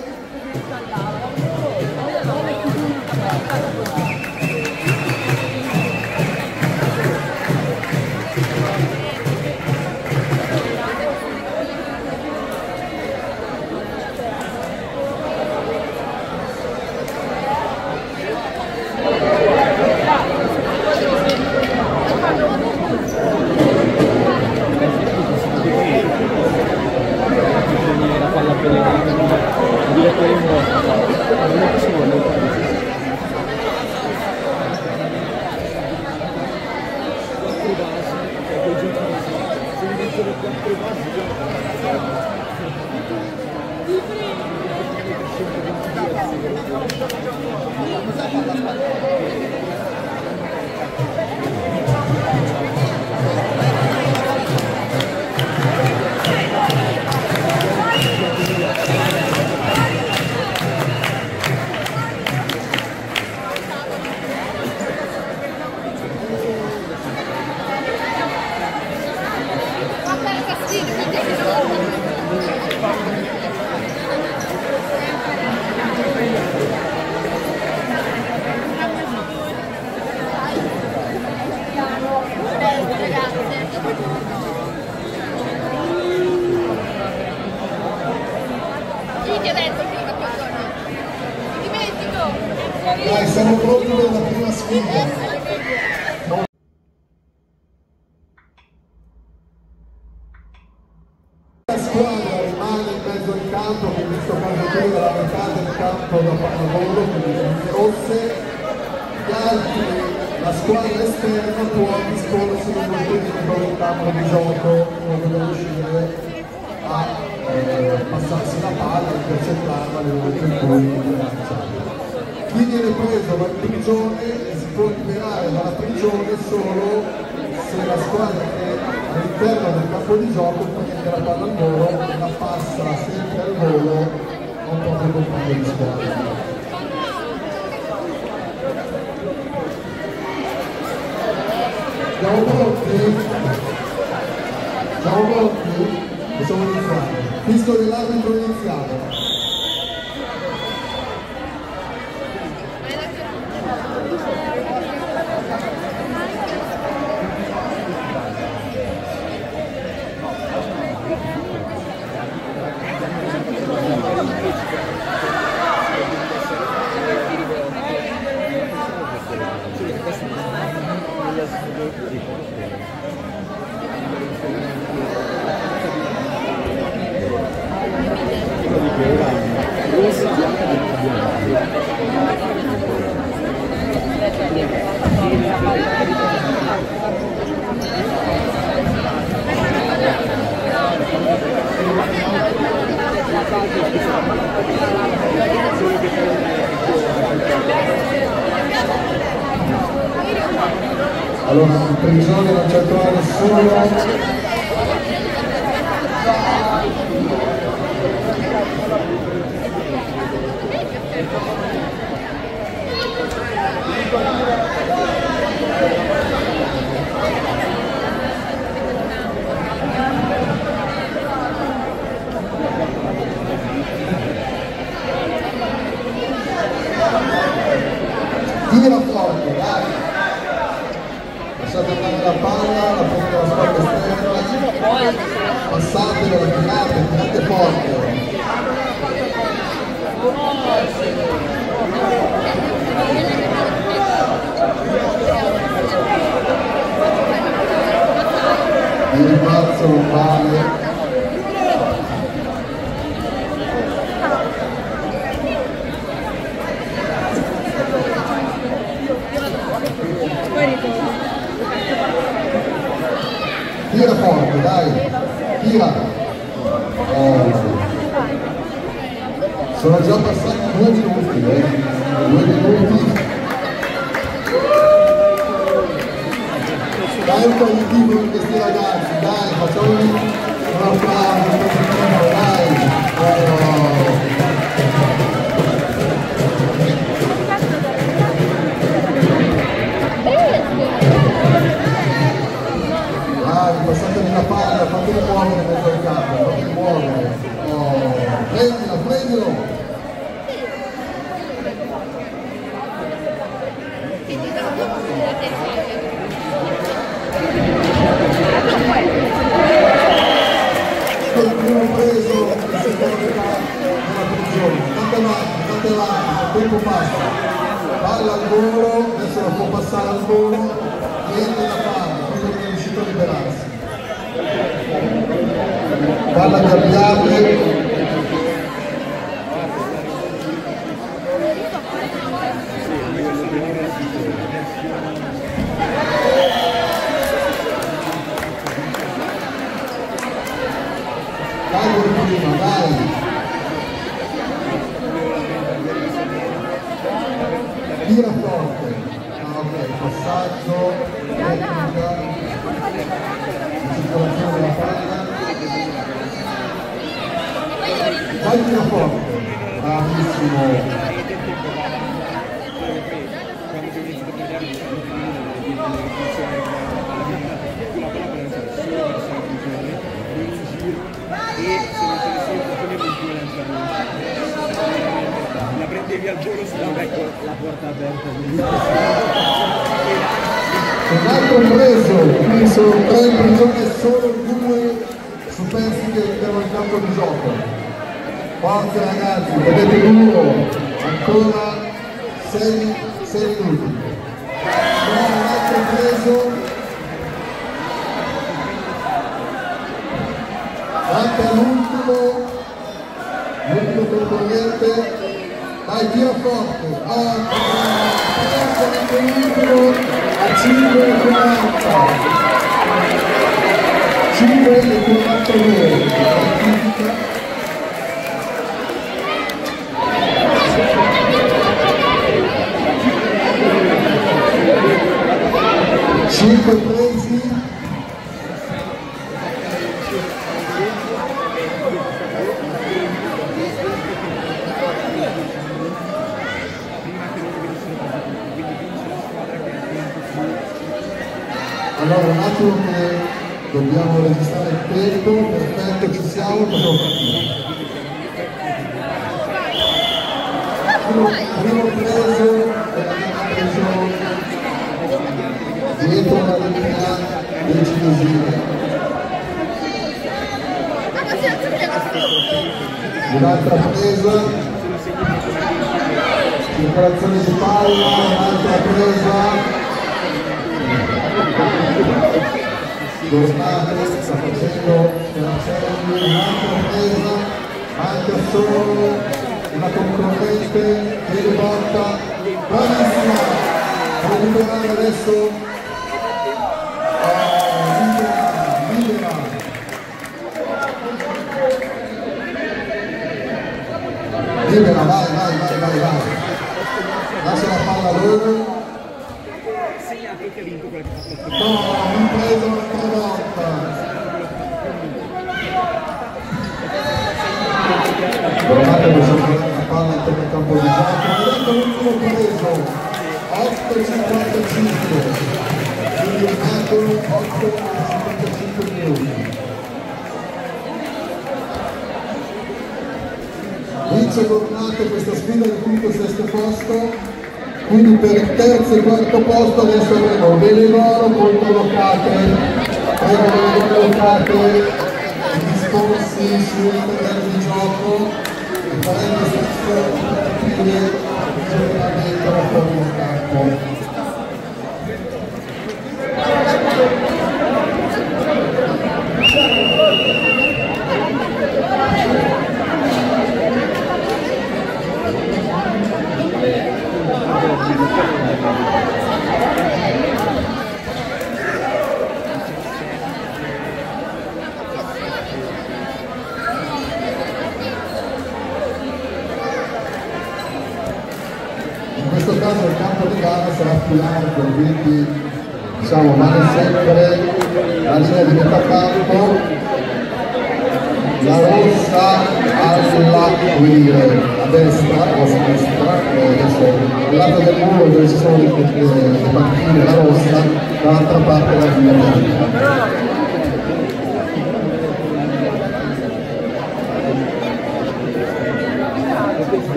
Dimentico! Dai, siamo pronti per la prima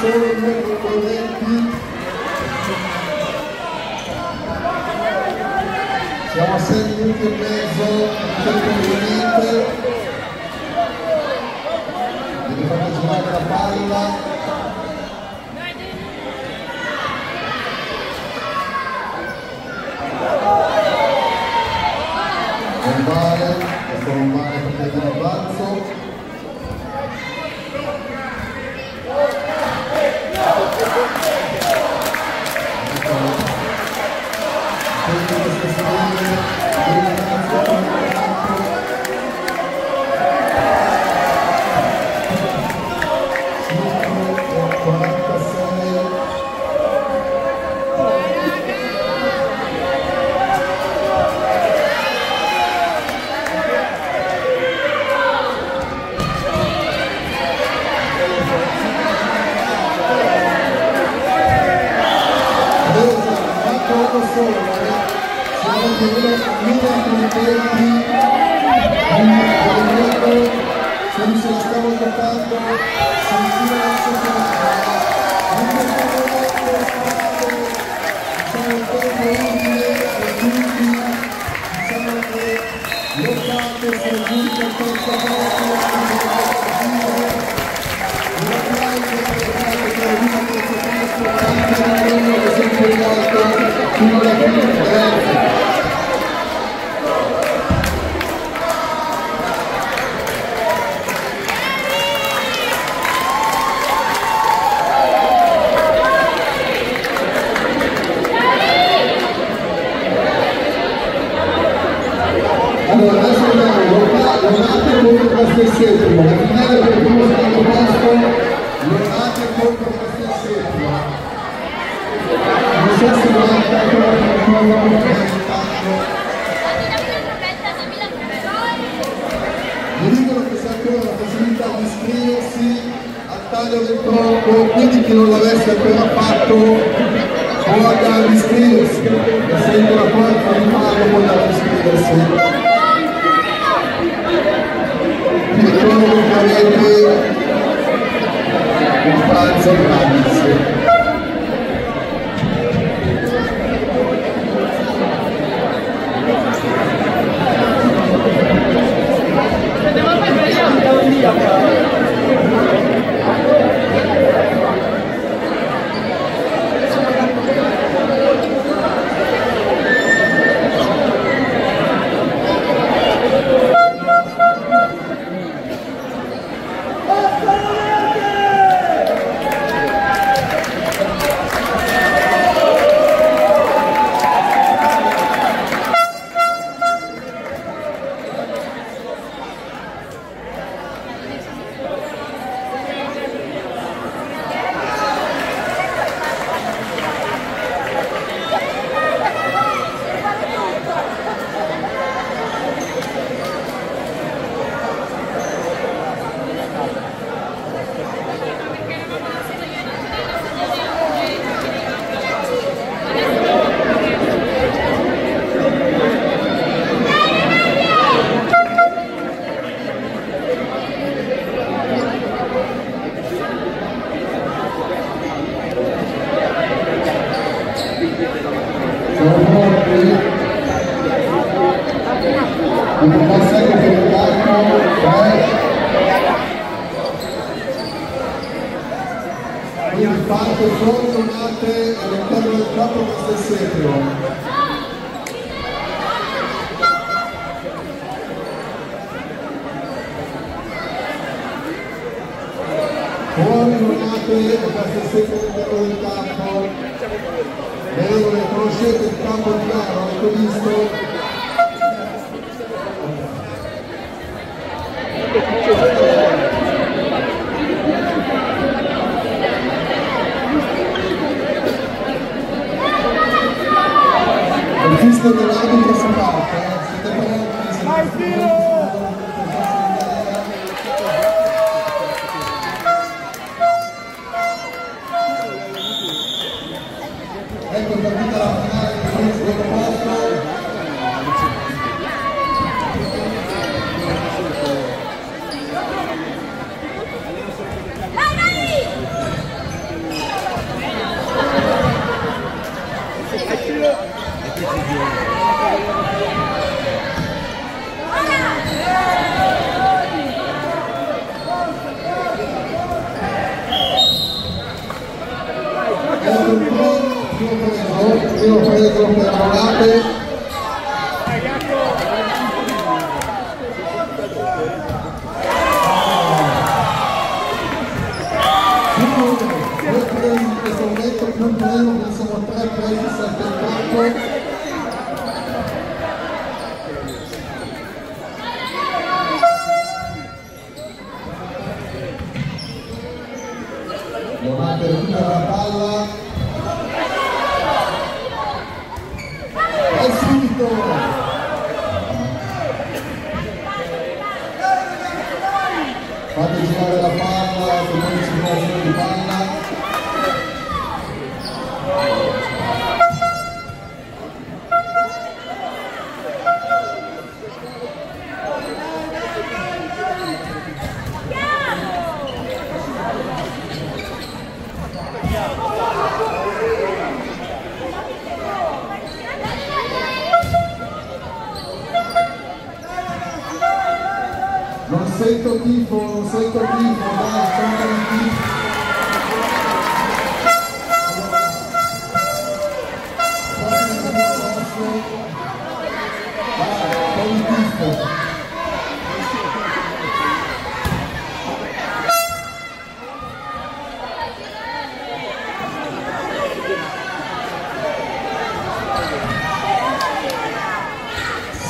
solo i miei concorrenti. Siamo a 6 minuti e mezzo, tempo limite. Deve far girare la palla.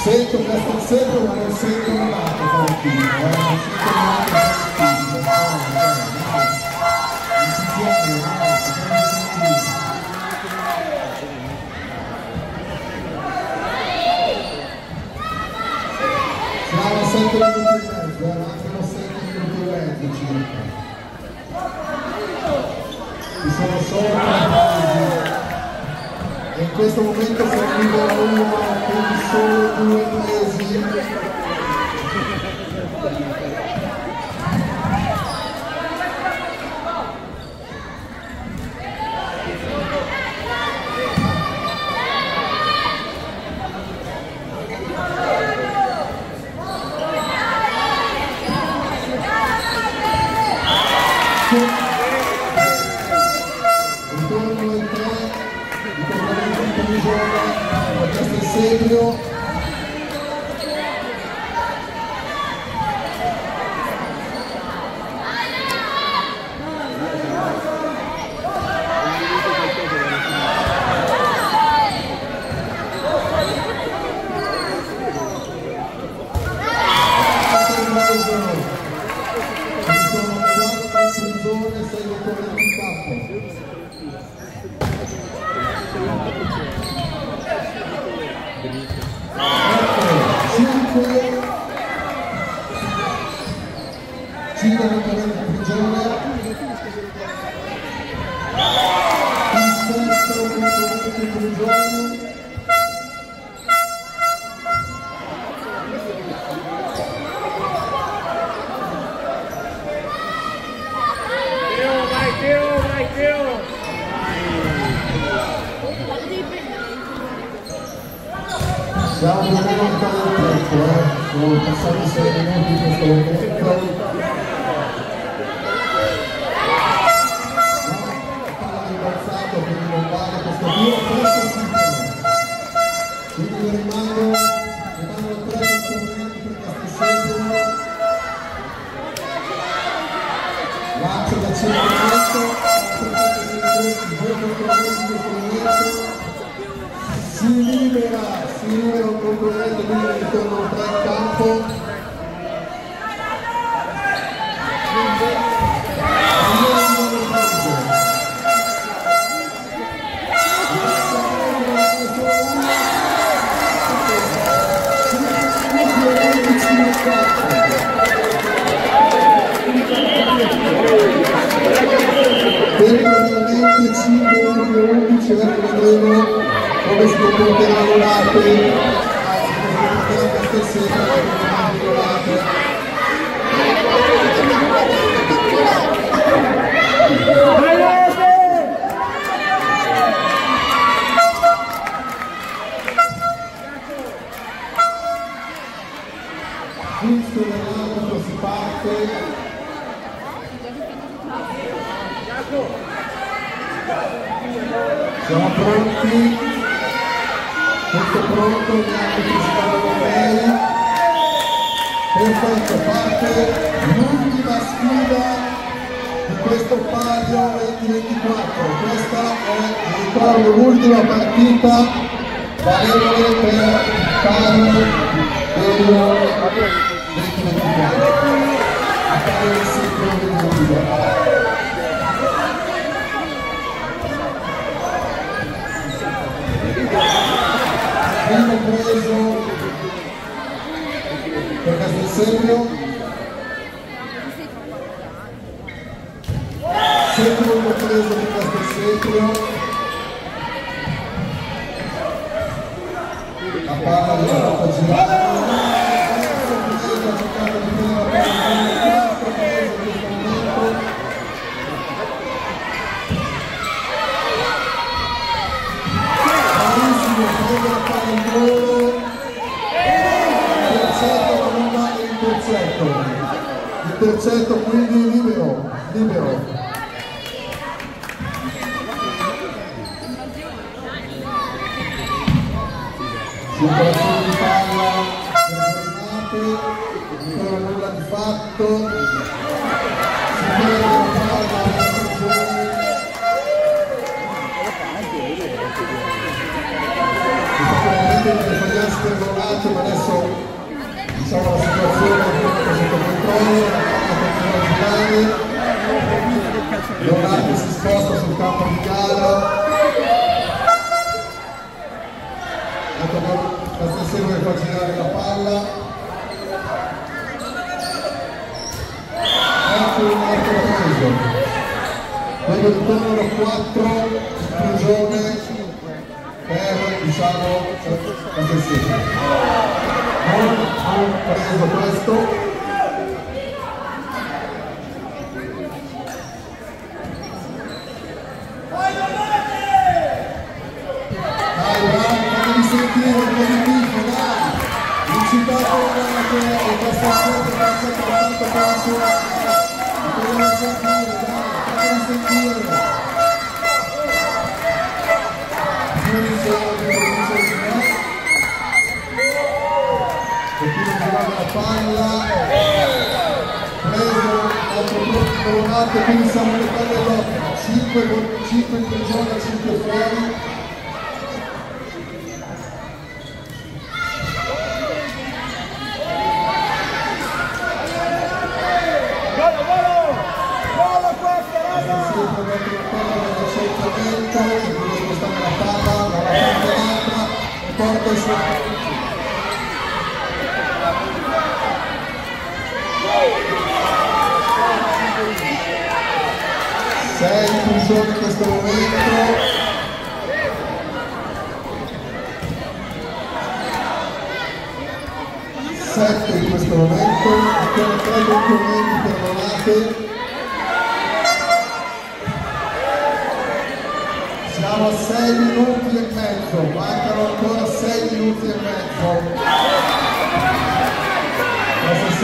Sempre, mas tem sempre um ano, sempre um mapa aqui, né? Fala sempre no Pinterest, vai lá que é né, é eu sempre no Pinterest, tio. Isso é só uma neste questo momento si arriva a una produzione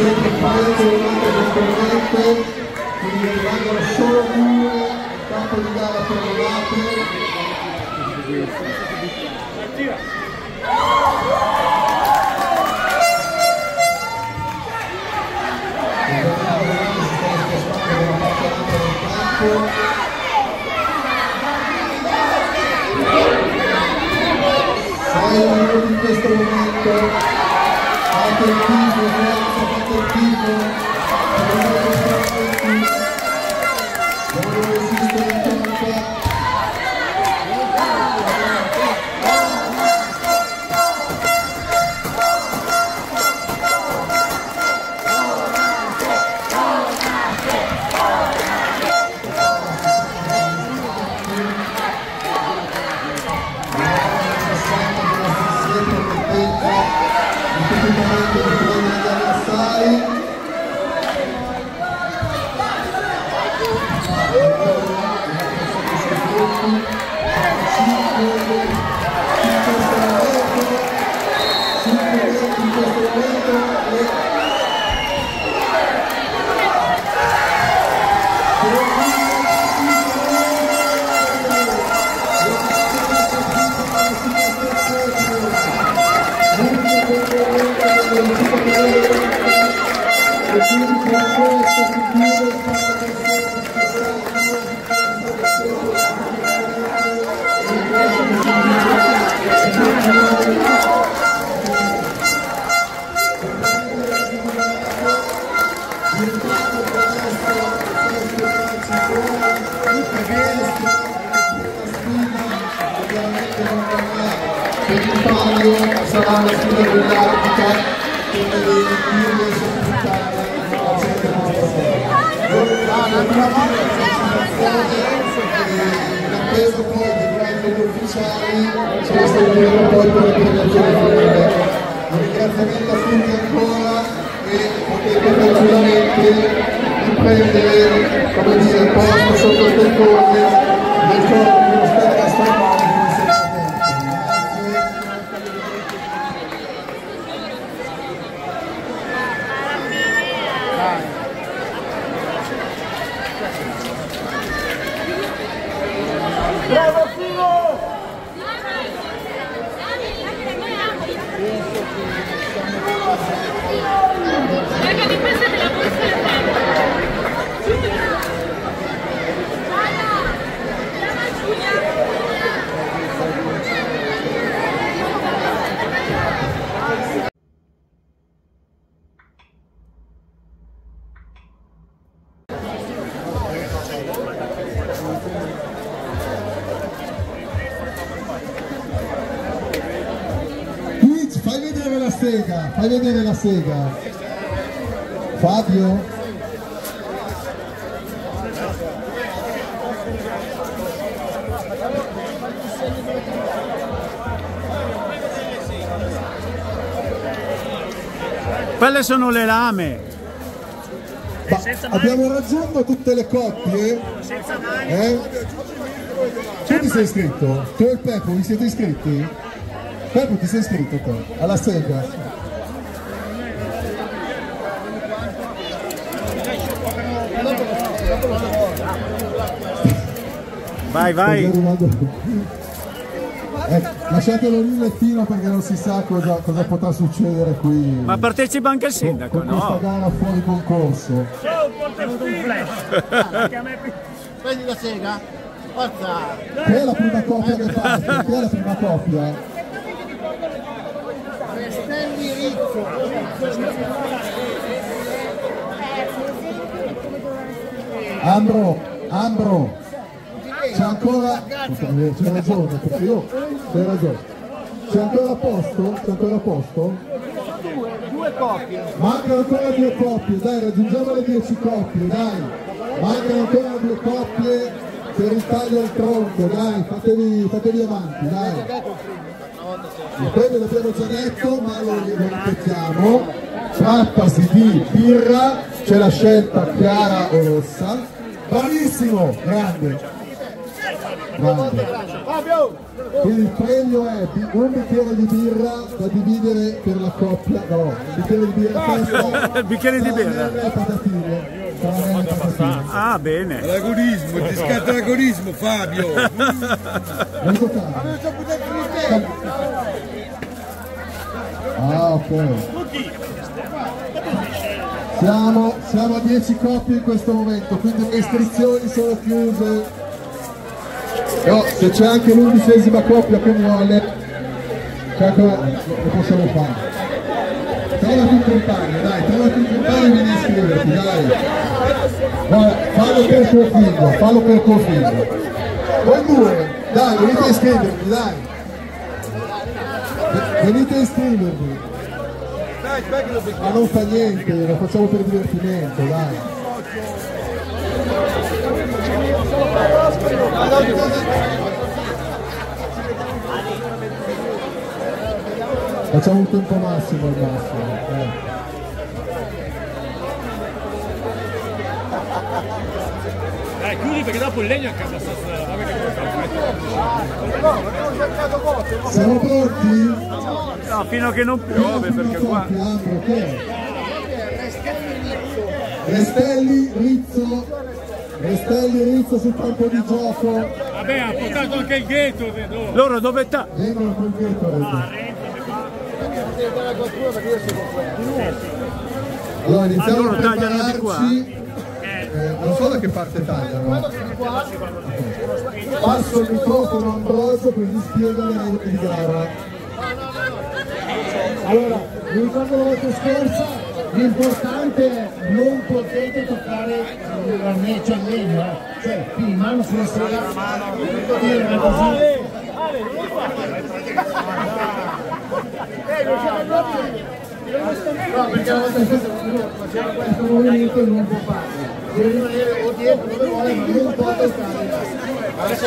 sempre falso un'altra scorrette quindi rimangono solo due campo di gara per Novate Sei minuti in questo momento, ha colpito, grazie Thank you. Selamat warahmatullahi wabarakatuh. pratica da a tutti ancora e potete tranquillamente riprendere come dire posto sotto il tettone del corpo Sono le lame. Ma abbiamo raggiunto tutte le coppie? Eh? Tu ti sei iscritto? Tu e Peppo vi siete iscritti? Peppo ti sei iscritto te? Alla Sega? Vai, vai. Lasciatelo lì lettino perché non si sa cosa, cosa potrà succedere qui Ma partecipa anche il sindaco, con questa no? gara fuori concorso. Prendi la sega? Forza! Chi è la prima coppia che parte? Chi è la prima coppia? Restelli Rizzo! Ambro, Ambro, c'è ancora... Eh, C'è ragione, perché io... C'è ragione. C'è ancora posto? C'è ancora posto? Due coppie! Mancano ancora due coppie, dai, raggiungiamo le 10 coppie, dai. Mancano ancora due coppie per il taglio al tronco, dai, fatevi, fatevi avanti, dai. Il premio l'abbiamo già detto, ma lo, lo ripetiamo. Trattasi di birra, c'è la scelta chiara o rossa. Bravissimo, grande. Grande. Quindi il premio è un bicchiere di birra da dividere per la coppia, no, un bicchiere di birra a testa, Il bicchiere di birra. e patatine. Ah, bene. L'agonismo, ti scatta l'agonismo Fabio! Non. Ah, ok. Siamo, siamo a 10 coppie in questo momento, quindi le iscrizioni sono chiuse. No, se c'è anche l'undicesima coppia che vuole, c'è ancora, lo possiamo fare. Trovati un compagno, dai, trovati un compagno e vieni a iscriverti, dai. Guarda, fallo per tuo figlio, fallo per tuo figlio. Voi due, dai, venite a iscrivervi, dai. Venite a iscrivervi. Ma non fa niente, lo facciamo per divertimento, dai. Facciamo un tempo massimo al massimo. eh. Dai, chiudi perché dopo il legno è abbastanza... Siamo pronti? No, fino a che non piove, perché qua... Chi è? Restelli, Rizzo, Restelli, Rizzo sul campo di gioco. Vabbè, ha portato anche il ghetto, vedo. Loro dove sta? Vengono col ghetto, Renzo. Allora iniziamo Ah, loro a tagliano di qua? Eh, non so da che parte tagliano. Passo il microfono a Ambrosio così spiega le regole di gara. Allora, vi ricordo la volta scorsa, l'importante è non potete toccare ragnetto, cioè il legno, eh. cioè qui mano sulla strada, tirare così. No, perché la volta uno faceva questo movimento e non può farlo. Deve rimanere o dietro dove vuole, ma non può toccare. Adesso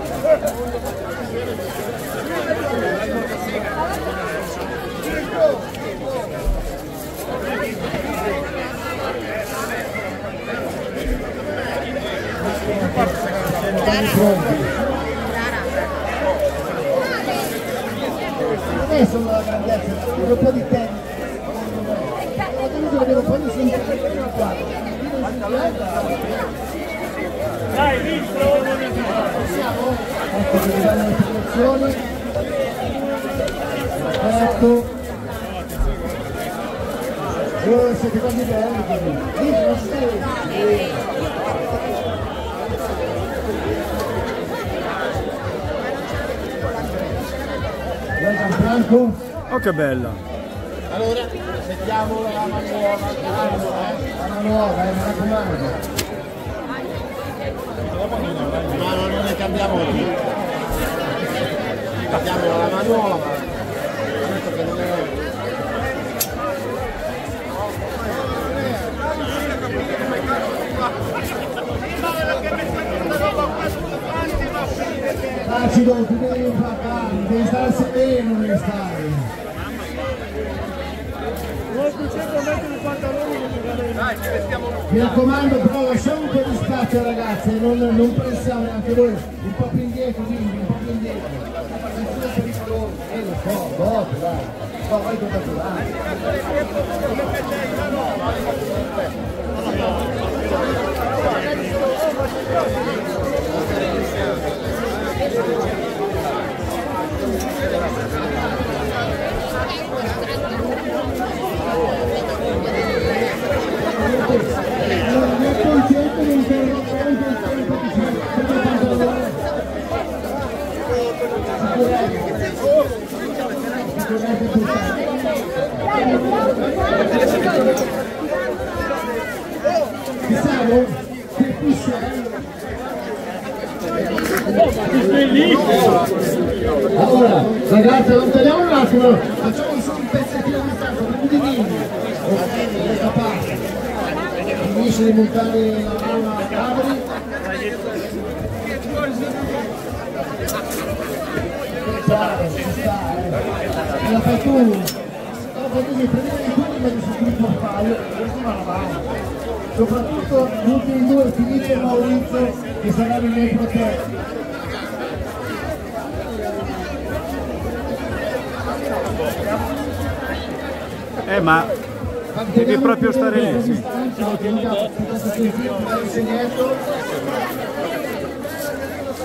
la grandezza, un po' di tempo. Ho tenuto vedere un po' di sensazione qua. Dai, visto? Ecco che vi danno le protezioni. Perfetto. Oh, siete quasi belli così. Visto, Oh che bella. Allora, mettiamo la lama nuova, eh. Lama nuova, eh, mi raccomando. Ma non ne cambiamo più. Mettiamo la lama nuova. Acido, tu devi implacare, devi stare sereno, devi stare. Mi raccomando però lasciamo un po' di spazio ragazzi, non, non pressiamo neanche voi, un po' più indietro, quindi un po' più indietro. Eh lo so, dopo dai, no, vai con la Pensavo che qui sei. Allora, ragazzi, allontaniamo un attimo, facciamo solo un pezzettino di tempo, per di. Questa parte. Finisce di montare la mano a ci sta, eh. Me la fai tu. Dopo così prendevi tu e metti sul gruppo a paio, questo va avanti. Soprattutto gli ultimi due, Filippo e Maurizio, che saranno i miei protetti. Eh ma devi proprio stare lì. sì.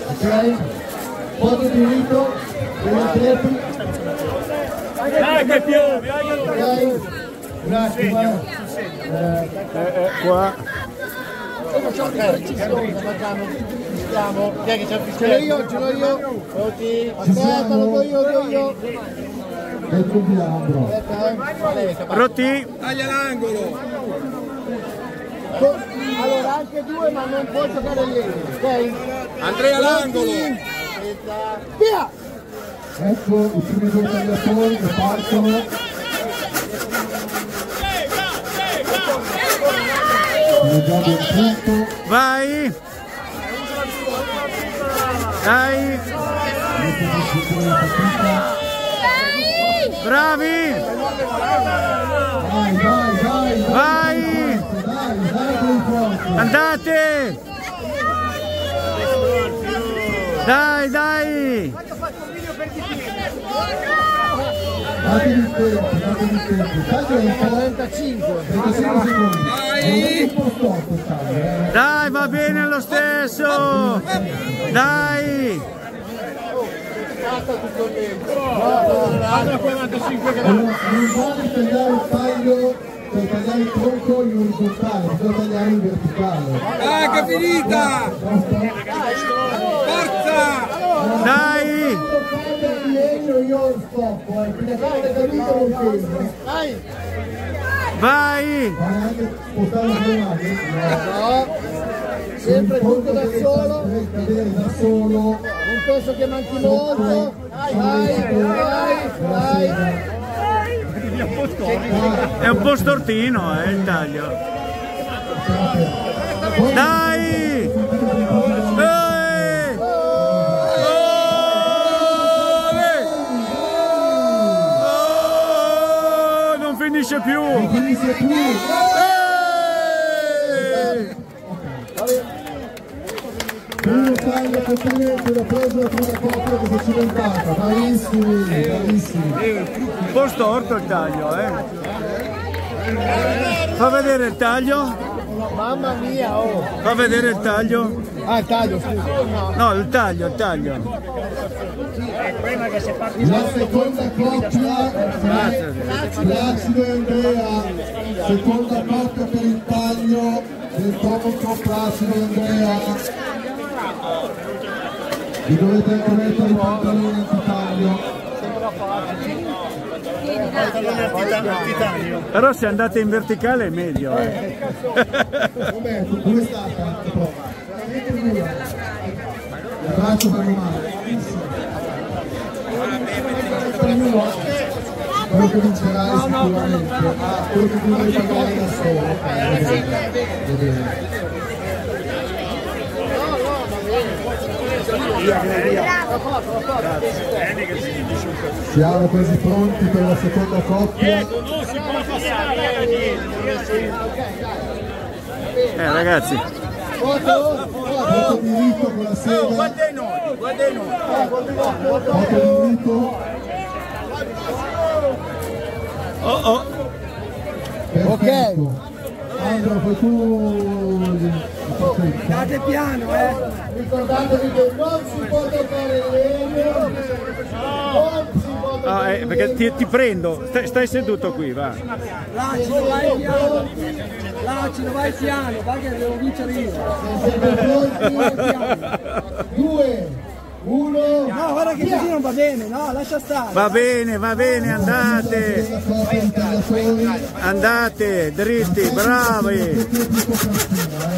Ok? Podio di rito degli atleti. Dai che piove, Ok? Un attimo. eh. Eh, Eh, eh, qua. Stiamo. Chi è che c'è il Ce l'ho io, ce l'ho io. Aspetta, lo do io, lo do io. Del capace. Rotti. Taglia l'angolo! Allora, anche due, ma non può giocare lì, ok? Andrea l'angolo! Via! Ecco i primi due tagliatori che partono. Vai. Dai. Mettete su pure la partita. Bravi. Vai, vai, vai, Vai. Dai, dai il. Andate. Dai, dai. Datevi tempo, datevi tempo. Po' 45. 35 secondi. Il taglio, eh. Dai, va bene lo stesso. Dai. Guarda 45 Non non vale tagliare il taglio per tagliare il tronco in orizzontale, bisogna tagliare in verticale. Ah, che finita! Forza! Dai. Il io stoppo, eh, quindi avete capito non fermo. Dai! Vai. Vai anche spostare le mani? No! Sempre tutto da solo! Non penso che manchi molto! Dai, dai, dai, dai! È un po' stortino, eh, il taglio. Dai. Oh, non finisce più. Finisce più. Ehi. Primo taglio complimenti, l'ho preso la prima coppia che si è cimentata. Bravissimi, bravissimi. Un po' storto il taglio, eh. Fa vedere il taglio? Mamma mia, oh! Fa vedere il taglio? Ah, il taglio, scusa! No, il taglio, il taglio. La seconda coppia è Placido e Andrea. Seconda coppia per il taglio del tronco Placido e Andrea. Vi dovete anche mettere i pantaloni anti-taglio. Però se andate in verticale è meglio. Eh. Roberto, come è stata la. L'abbraccio per male. Quello che vincerai sicuramente, quello che pagare da solo. Siamo quasi pronti per la seconda coppia. Eh ragazzi, Voto di rito con la sera. Guarda i nodi, guarda i nodi. Voto di rito. oh oh, Perfetto. Andrea, poi tu... Andate piano, eh. Ricordatevi che non si può toccare il legno, non si può toccare Ah, eh, perché ti, ti prendo, stai, stai seduto qui, va. L'acido vai piano. L'acido vai piano, va che devo vincere io. Due, uno. No, guarda che così non va bene, no, lascia stare. Va bene, va bene, andate, andate, dritti, bravi.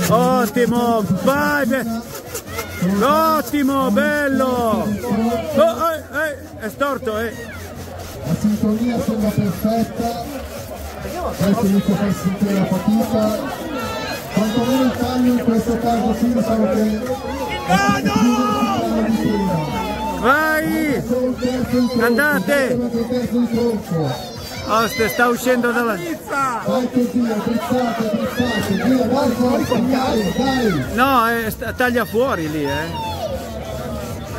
Ottimo, vai, ottimo, bello. Oh, eh, eh, è storto, eh. La sintonia sembra perfetta. Questo inizia a far sentire la fatica. Quantomeno il taglio in questo caso sì, diciamo che Vai, Andate. Oste, sta uscendo dalla... Vai così, attrezzate, vai. No, eh, taglia fuori lì, eh.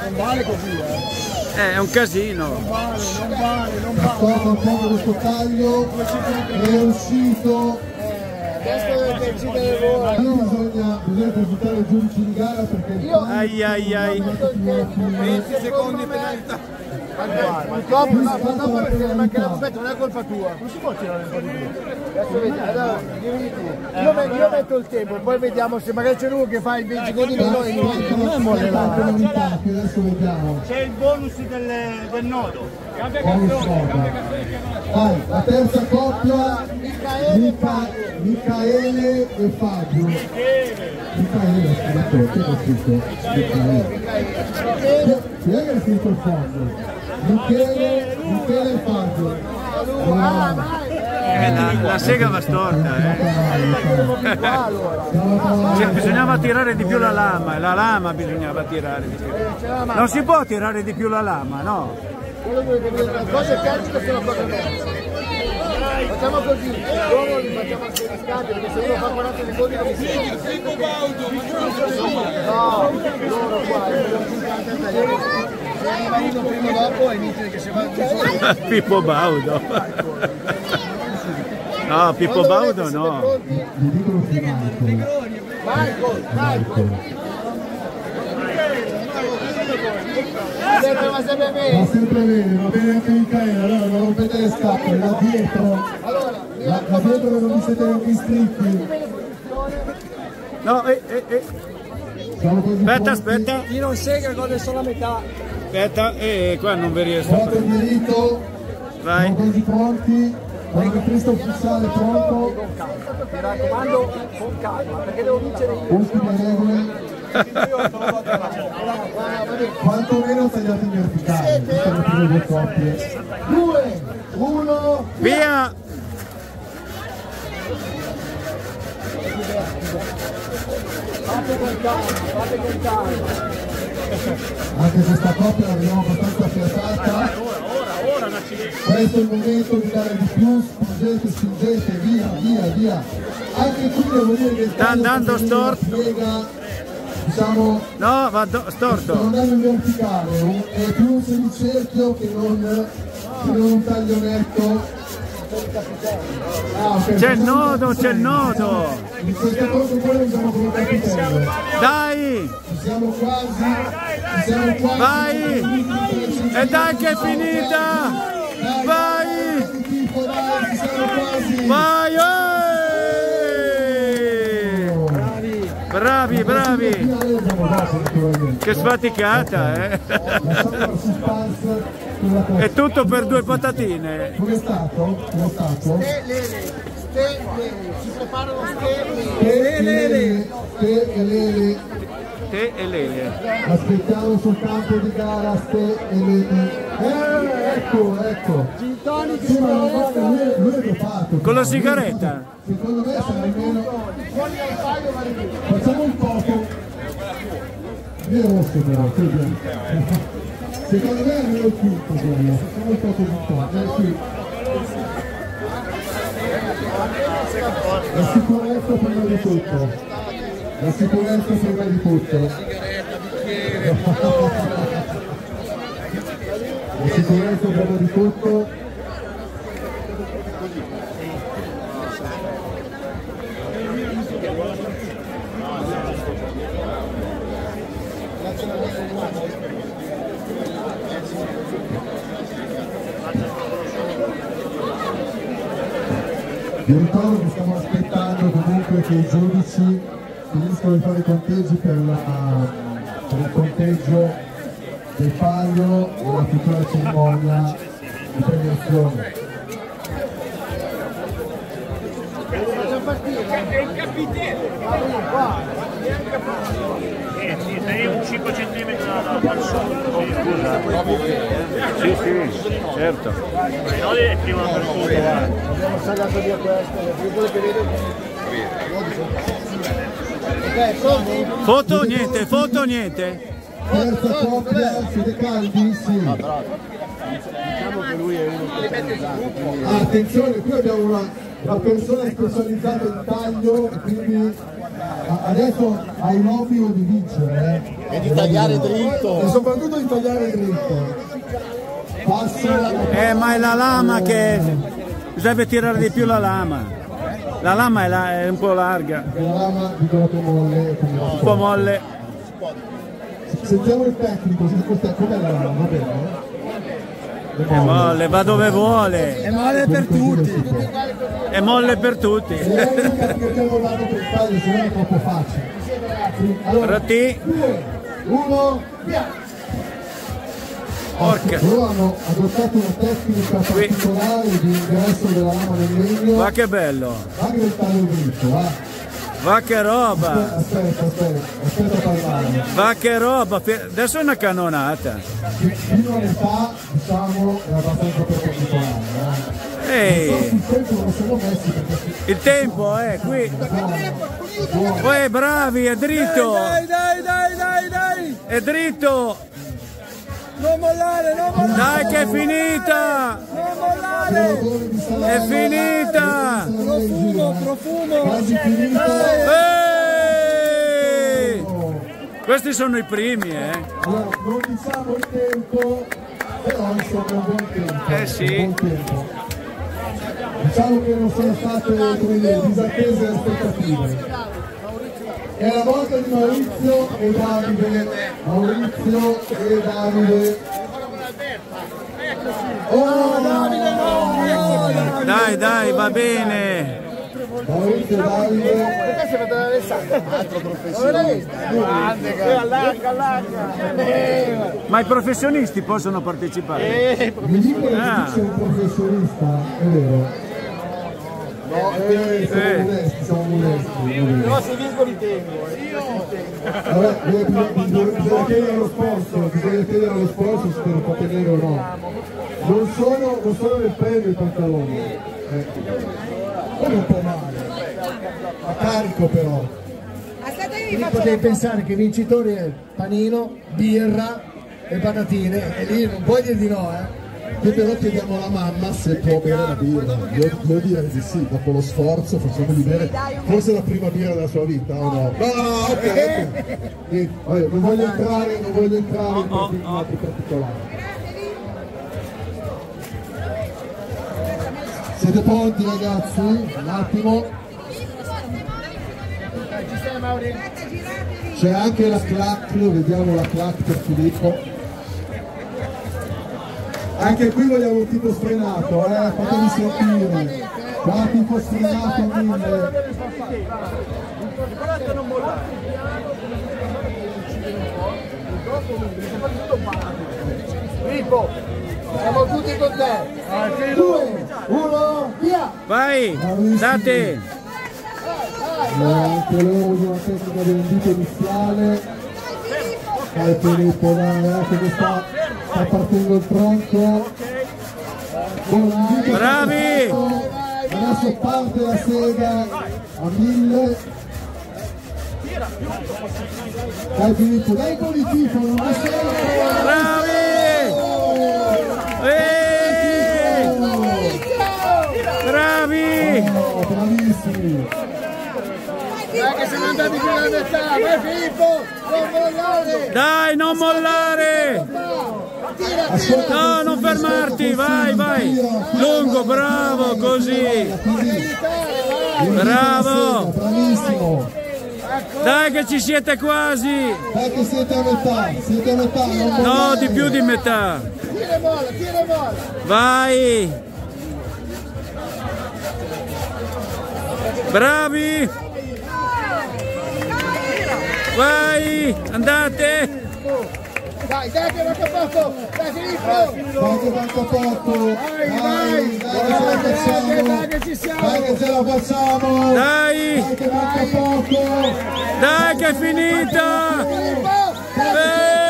Non vale così, eh. Eh, È un casino. Non vale, non vale, non vale. Un po' questo taglio, è uscito. Qui bisogna, bisogna consultare i giudici di gara perché Ai ai ai. 20 secondi penalità. Purtroppo no, purtroppo perché ne mancherà aspetta, non è colpa tua. Non si può tirare un po' di. Adesso vediamo, allora, dimmi tu. Io, met- io metto il tempo, poi vediamo se magari c'è uno che fa il 20 secondi meno e non è adesso vediamo. C'è il bonus del, del nodo. Cambia canzone, cambia canzone Vai, la terza coppia, Michaele e Fabio. Michaele, scusate, che ho scritto? Michaele. Chi è che ha scritto il fondo? Michele, Michele. Bravo. Eh, la, la sega va storta, eh. Cioè, bisognava tirare di più la lama, la lama bisognava tirare di più. Non si può tirare di più la lama, no? Quello vedere, le cose calciche sono diverse. Facciamo così, loro li facciamo anche riscatti perché se uno fa 40 secondi non si No, loro qua, quello 50 italiani. Se arriva uno prima o dopo è inutile che si va a Pippo Baudo. No, Pippo Baudo no. Mi Michael. Michael, Michael. Sempre va sempre Va bene. sempre bene, va bene anche Michele, allora non rompete le scatole, là dietro. Allora, Là, là dietro che non vi siete neanche iscritti. No, eh, eh, eh. Aspetta, aspetta, Chi non segue gode solo a metà. aspetta, eh, qua non vi riesco. Voto di rito, Vai. siamo quasi pronti. Registrista ufficiale pronto, Mi raccomando, con calma, perché devo vincere io. ultime regole. Quantomeno tagliate in verticale, due coppie. due, uno, Via! Fate con calma, fate con calma. Anche questa coppia la vediamo abbastanza affiatata. Questo è il momento di dare di più, spingete, spingete, via, via, via. Anche qui devo dire che Sta andando storto. Diciamo, No, va storto. in verticale, un- è più un semicerchio che non, che non un taglio netto. Ah. C'è il nodo, c'è il nodo. In questo caso poi lo usiamo come capitello. Dai! Ci siamo quasi, ci siamo quasi. Vai! E dai che è finita! Vai! Ci siamo quasi. Vai! eh! Bravi, bravi! Che sfaticata, eh! È tutto per due patatine. Come è stato? Come è stato? Lele, si preparano lele. Lele, te e e Lele. aspettiamo sul campo di gara Ste e Lele. Eh, ecco, ecco. Sì, ma guarda, lui, lui è dopato. Con la sigaretta? Secondo me sarà almeno... Facciamo un poco. Io rosso però, bianco. Secondo me è almeno il quinto quello. Facciamo un poco di qua. Eh, sì. La sicurezza prima di tutto. La sicurezza prima di tutto. La sicurezza prima di tutto. Vi ricordo che stiamo aspettando comunque che i giudici finiscano di fare i conteggi per, la- per il conteggio del palio e la futura cerimonia di premiazione. Eh sì, sei un 5 cm dal dal solito. Sì, sì, certo. Ma nodi è prima per tutto. Abbiamo saldato via questo, io quello che vedo. Foto niente, foto niente. Terza coppia, siete caldi? Sì. Ah, attenzione, qui abbiamo una, una persona specializzata in taglio quindi adesso hai l'obbligo di vincere. eh. E di tagliare dritto. E soprattutto di tagliare dritto. Passa Eh, ma è la lama che... Bisogna tirare di più la lama. La lama è, la- è un po' larga, la lama di Goto Molle. un po' molle. Sentiamo il tecnico, se questa com'è la lama, va bene? È molle, va dove vuole. È male per tutti. È molle per tutti. E l'unica che abbiamo dato per taglio, se no è troppo facile. Allora, Rati, 2, 1, via! Porca. Loro hanno adottato una tecnica particolare di ingresso della lama nel legno, Va che bello. anche del taglio dritto, va. Va che roba. Aspetta, aspetta, aspetta a parlare. Va che roba. Adesso è una cannonata. Fino all'età, diciamo, è abbastanza perpendicolare. Eh. Ehi, il tempo è qui. Poi bravi, è dritto. Dai, dai, dai, dai, dai. È dritto. Non mollare, non mollare. Dai che è finita. Non mollare. È finita. Profumo, profumo. Ehi! Questi sono i primi, eh. Allora, non diciamo il tempo, però insomma un buon tempo. Eh sì. Un buon tempo. Diciamo che non sono state come dire, disattese le aspettative. È la volta di Maurizio e Davide. Maurizio e Davide. Oh Davide no! Dai, dai, va bene. Maurizio e Davide. Perché si vede Alessandro? Altro professionista. Grande, allarga, allarga. Ma i professionisti possono partecipare? Mi dicono che Ah. un professionista, è vero. No, eh, siamo modesti, siamo bene. Però se vinco li tengo. eh. Vabbè, bisogna, chiedere allo sponsor, bisogna chiedere allo sponsor se te lo fa tenere o no. Non sono, non sono nel premio i pantaloni. Eh. Quello è un po' male. A carico però. Lì potevi pensare che i vincitori è panino, birra e patatine e lì non puoi dire di no, eh. Qui però chiediamo alla mamma se può bere la birra. Io, io direi di sì, dopo lo sforzo facciamogli bere forse la prima birra della sua vita o no? No, no, ok, ok. Niente, vabbè, non voglio entrare, non voglio entrare in parti- in altri particolari. Siete pronti ragazzi? Un attimo. C'è anche la clac, vediamo la clac per Filippo. Anche qui vogliamo un tipo sfrenato, eh? Fatemi sentire. Qua tipo sfrenato mille. Filippo, Siamo tutti con te. Due, uno, via. Vai, date. Eh, anche loro la tecnica dell'invito iniziale dai Filippo dai che sta, sta partendo il tronco Bravi! adesso parte la sega a mille dai Filippo dai con il tifo non è solo Bravi! Eh! Bravi! Oh, bravissimi Dai che siamo andati fino alla metà. Vai Filippo. Dai, non mollare! No, non fermarti, vai, vai! Lungo, bravo, così! Bravo! Dai che ci siete quasi! dai che siete a metà siete a metà No, di più di metà! Vai! Bravi! Vai! Andate! Dai, dai che manca poco. Dai Filippo. Dai che manca poco! Dai, dai, che ce la facciamo! Dai che ci siamo. Dai che ce la facciamo! Dai! Dai che manca poco! Dai che è finita! Eh!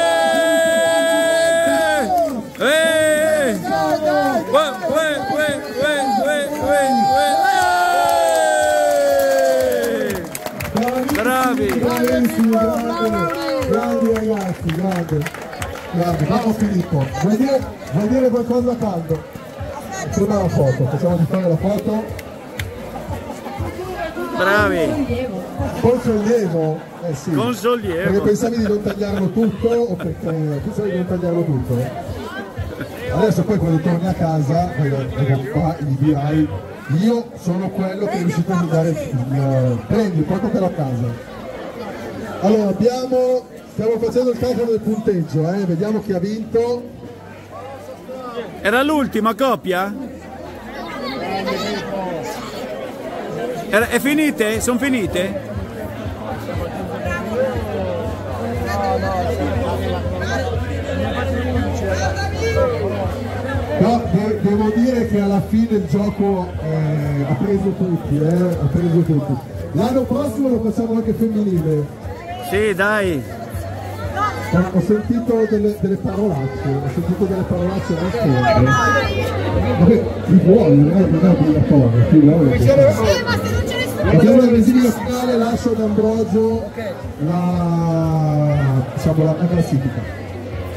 Bravi! Bravissimi, grandi, grandi ragazzi, grandi! Grandi, bravo Filippo! Vuoi dire, vuoi dire qualcosa a caldo? Prima la foto, facciamo di fare la foto. Bravi! Con sollievo? Eh sì. Con Perché sollievo! pensavi di non tagliarlo tutto o perché pensavi di non tagliarlo tutto? Adesso poi quando torni a casa eh, qua gli dirai io sono quello che è riuscito a guidare il prendi, portatelo a casa. Allora abbiamo, stiamo facendo il calcolo del punteggio, eh, vediamo chi ha vinto. Era l'ultima coppia? Era- è finite? Sono finite? No, de- devo dire che alla fine il gioco eh, ha preso tutti, eh, ha preso tutti. L'anno prossimo lo facciamo anche femminile. Sì, dai! Ho ho sentito delle, delle parolacce, ho sentito delle parolacce fondo. Vabbè, chi vuole, non è non è obbligatorio, chi vuole. Facciamo la resina finale, lascio ad Ambrogio la, diciamo, la, la classifica.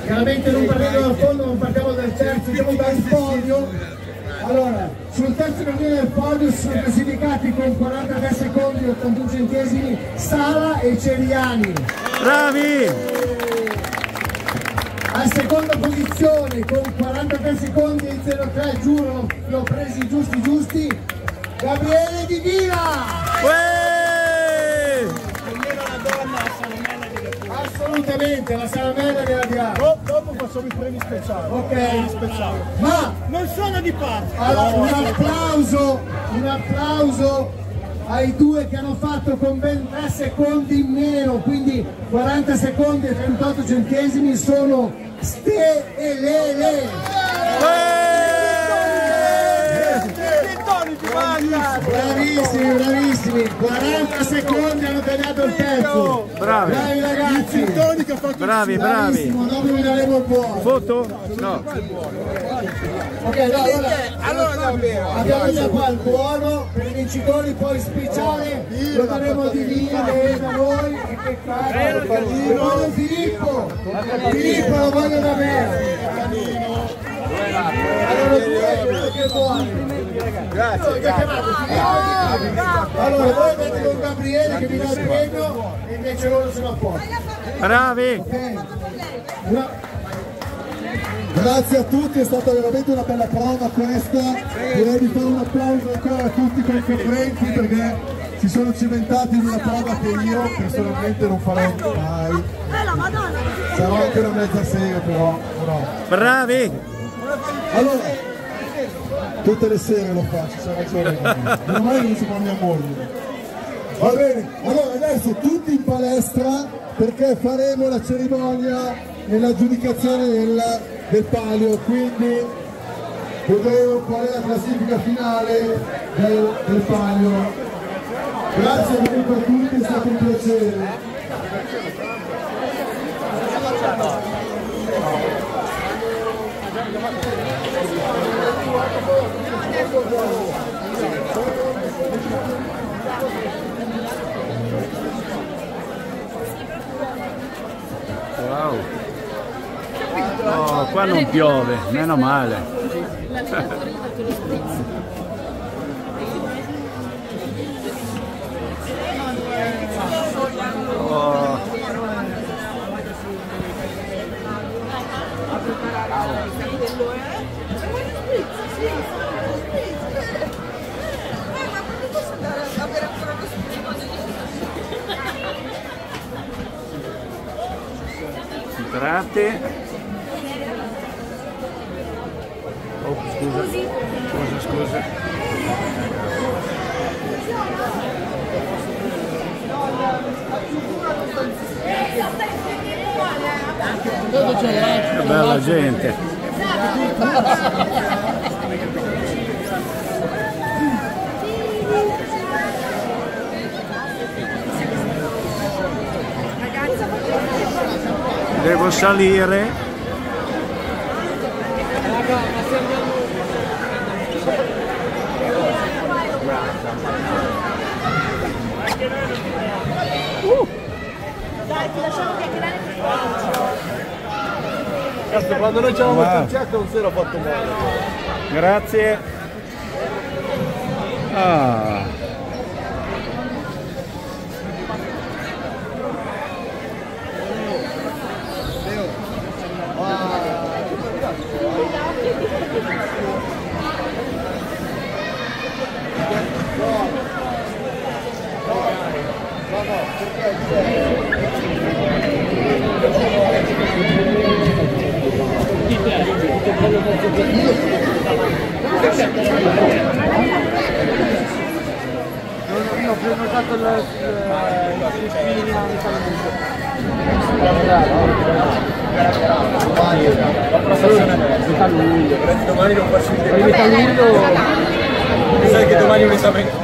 Chiaramente non partiamo dal fondo, non partiamo dal terzo, andiamo dal podio. Allora, sul terzo campione del podio si sono classificati con 43 secondi e 81 centesimi Sala e Ceriani. Bravi! A seconda posizione con 43 secondi e 03, giuro, li ho presi giusti giusti, Gabriele Di Vila! Uè! Assolutamente, la salamella della Diana. Dopo facciamo i premi speciali. Ok, speciali. ma Non sono di parte. Allora, un applauso, un applauso ai due che hanno fatto con ben 3 secondi in meno, quindi 40 secondi e 38 centesimi sono Ste e Lele. Bravissimi, bravissimi, 40 secondi hanno tagliato il pezzo. Bravi. Bravi ragazzi. Bravi, bravi! Bravissimo, dopo vi daremo il buono. Foto? No. Ok, no, allora, abbiamo già qua il buono per i vincitori, poi speciale lo daremo di che è da voi e che fa il buono Filippo, Filippo lo voglio da me. Allora due, che buoni. Grazie. Allora voi andate con Gabriele che vi dà il premio e invece loro sono a posto. Bravi! Una- Grazie a tutti, è stata veramente una bella prova questa. Direi di fare un applauso ancora a tutti i concorrenti perché si sono cimentati in una prova che io personalmente non farò mai. Sarò anche una mezza sega però. però. Bravi! Allora, tutte le sere lo faccio, c'è ragione. Meno male che non si fa mia moglie. Va bene, allora adesso tutti in palestra perché faremo la cerimonia nell'aggiudicazione del del palio, quindi vedremo qual è la classifica finale del, del palio. Grazie a tutti, è stato un piacere. Wow. Oh, qua non piove, meno male. Oh. Entrate. Oh, scusa. Scusa, scusa. Che bella gente. Devo salire. Dai, ti lasciamo chiacchierare per Cazzo, quando noi ci avevamo concerto non si era fatto male. Grazie. Ah. Ho prenotato il film Metà luglio, domani non faccio il luglio. Sai che domani è un esame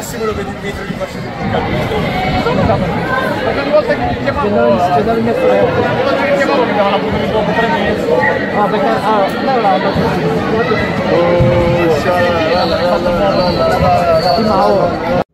massimo lo vedi in metro di faccio il Ogni volta che ti chiamavo, c'è da mia sorella. Ogni volta che ti chiamavo mi dava l'appuntamento dopo tre mesi. Ah, perché ah, lei l'ha dato. Ma ora. Cazzo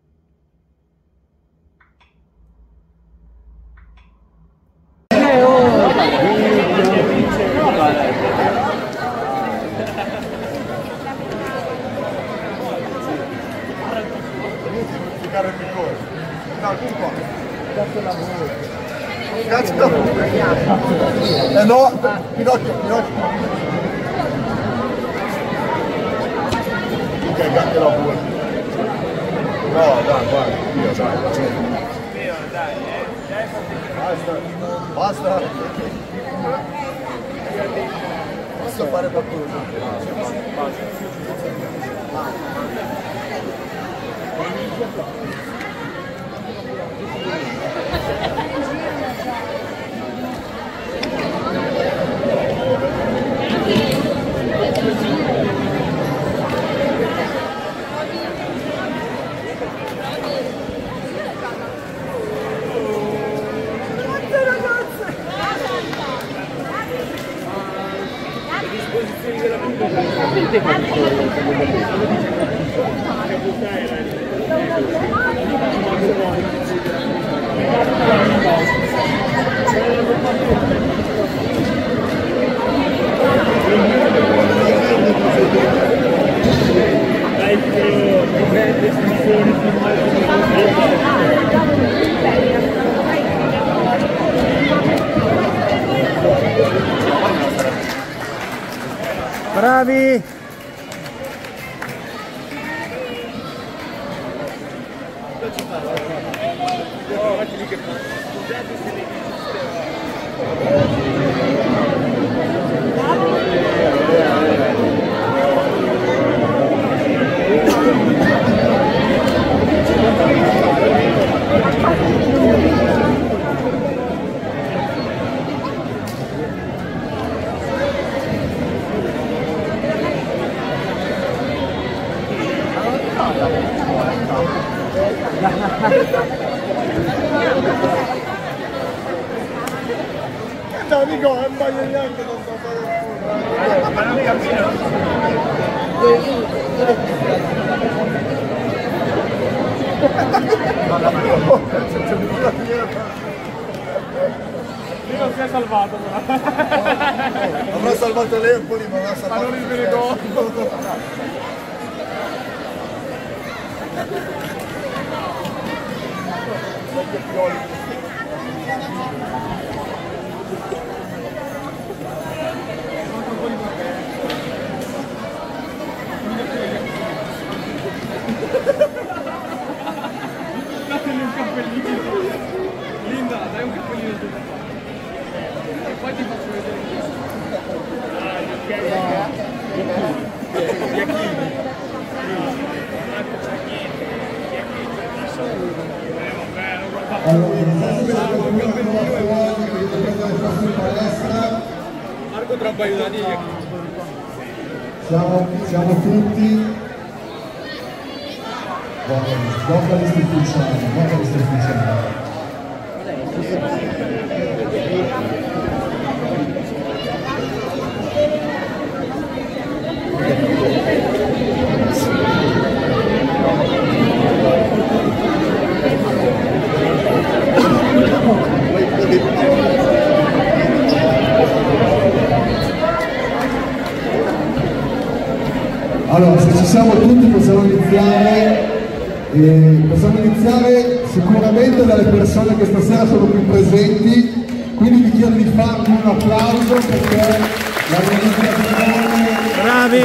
Allora, se ci siamo tutti possiamo iniziare, eh, possiamo iniziare sicuramente dalle persone che stasera sono qui presenti, quindi vi chiedo di farmi un applauso perché la realizzazione Bravi!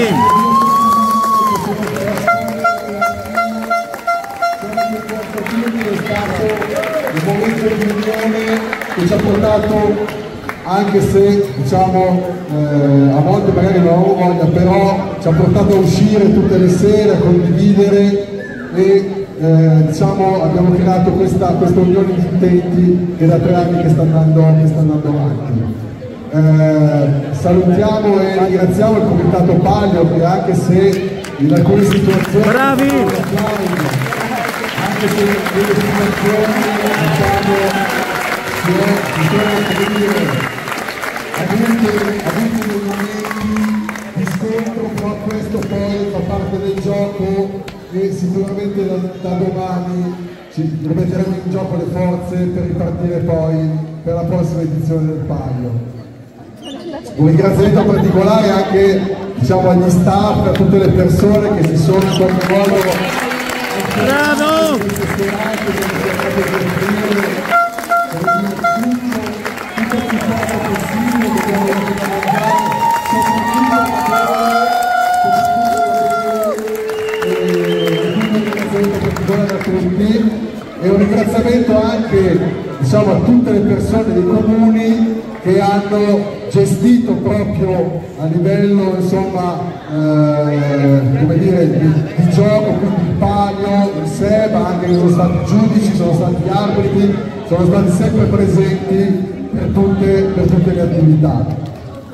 il momento di unione che ci ha portato anche se diciamo eh, a volte magari non avevo voglia però ci ha portato a uscire tutte le sere a condividere e eh, diciamo abbiamo creato questa, questa unione di intenti che da tre anni che sta andando, che sta andando avanti eh, salutiamo e ringraziamo il comitato Paglio che anche se in alcune situazioni Bravi! anche se nelle situazioni diciamo si è si sono come dire avuto, gioco e sicuramente da, da domani ci rimetteremo in gioco le forze per ripartire poi per la prossima edizione del Paglio un ringraziamento particolare anche diciamo, agli staff, a tutte le persone che si sono in qualche modo Bravo! Ringraziamento anche diciamo, a tutte le persone dei comuni che hanno gestito proprio a livello insomma eh, dire di, di gioco quindi il palio, il SEBA anche che sono stati giudici, sono stati arbitri sono stati sempre presenti per tutte, per tutte le attività.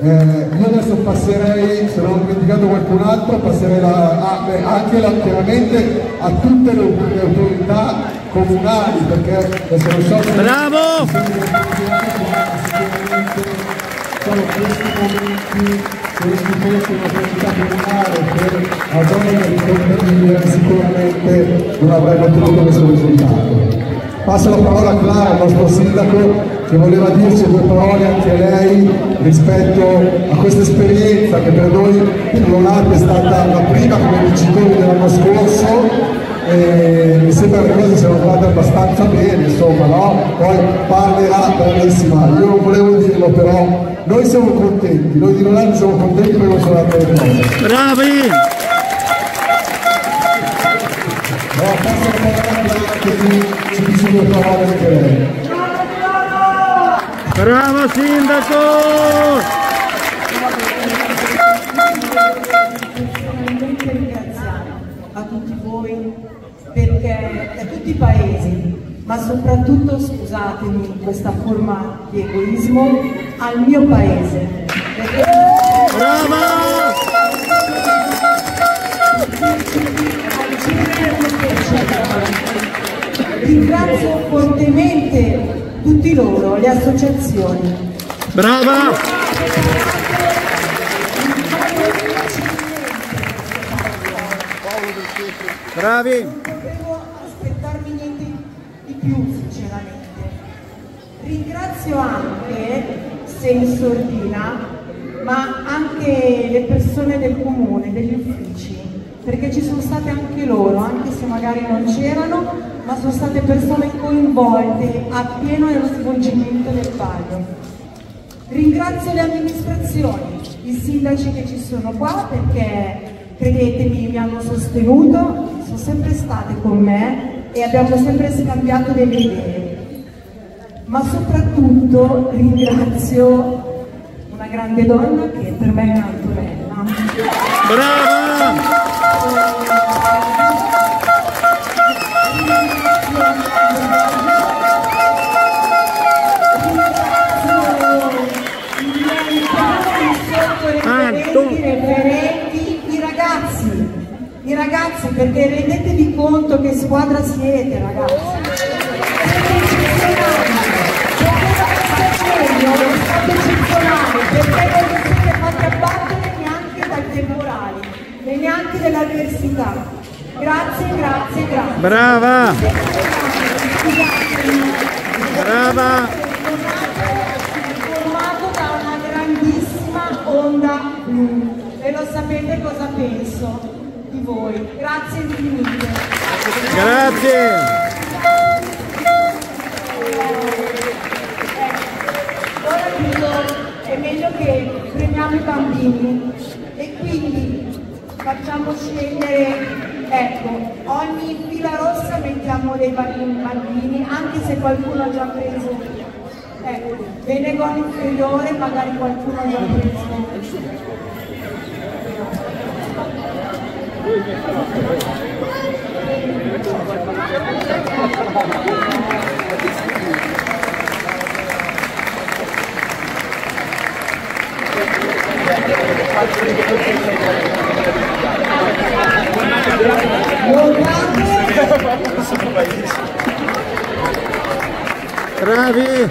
Eh, io adesso passerei, se non ho dimenticato qualcun altro, passerei la, a- anche la- chiaramente a tutte le, le autorità comunali, perché adesso non so se... Bravo! Sono questi momenti, questi fosse un'autorità comunale per la zona di convenire sicuramente non avrebbe ottenuto questo risultato. Passo la parola a Clara, il nostro sindaco, che voleva dirci due parole anche lei rispetto a questa esperienza che per noi Leonardo è stata la prima come vincitori dell'anno scorso e mi sembra che le cose siano andate abbastanza bene, insomma, no? Poi parlerà bravissima, io non volevo dirlo però, noi siamo contenti, noi di Leonardo siamo contenti perché non sono andate le cose. Bravi! Allora, passo la parola che ci dice due parole anche lei. Bravo sindaco! ringraziamo a tutti voi perché da tutti i paesi, ma soprattutto scusatemi questa forma di egoismo, al mio paese. Perché Brava! ringrazio fortemente tutti loro, le associazioni. Brava! Bravi! Ringrazio anche, se in sordina, ma anche le persone del comune, degli uffici, perché ci sono state anche loro, anche se magari non c'erano, ma sono state persone coinvolte appieno nello svolgimento del ballo. Ringrazio le amministrazioni, i sindaci che ci sono qua perché credetemi mi hanno sostenuto, sono sempre state con me e abbiamo sempre scambiato delle idee. Ma soprattutto ringrazio una grande donna che per me è Antonella. Brava! referenti, referenti, i ragazzi, i ragazzi perché rendetevi conto che squadra siete ragazzi. Siete eccezionali, perché non vi siete fatti abbattere neanche dai temporali e neanche dall'avversità. Grazie, grazie, grazie. Brava! Brava! formato da una grandissima onda blu e lo sapete cosa penso di voi. Grazie infinite. Grazie! Che premiamo i bambini e quindi facciamo scegliere, ecco, ogni fila rossa mettiamo dei bambini, anche se qualcuno ha già preso, ecco, Benegon inferiore magari qualcuno ha già preso. Bravi! Bravi!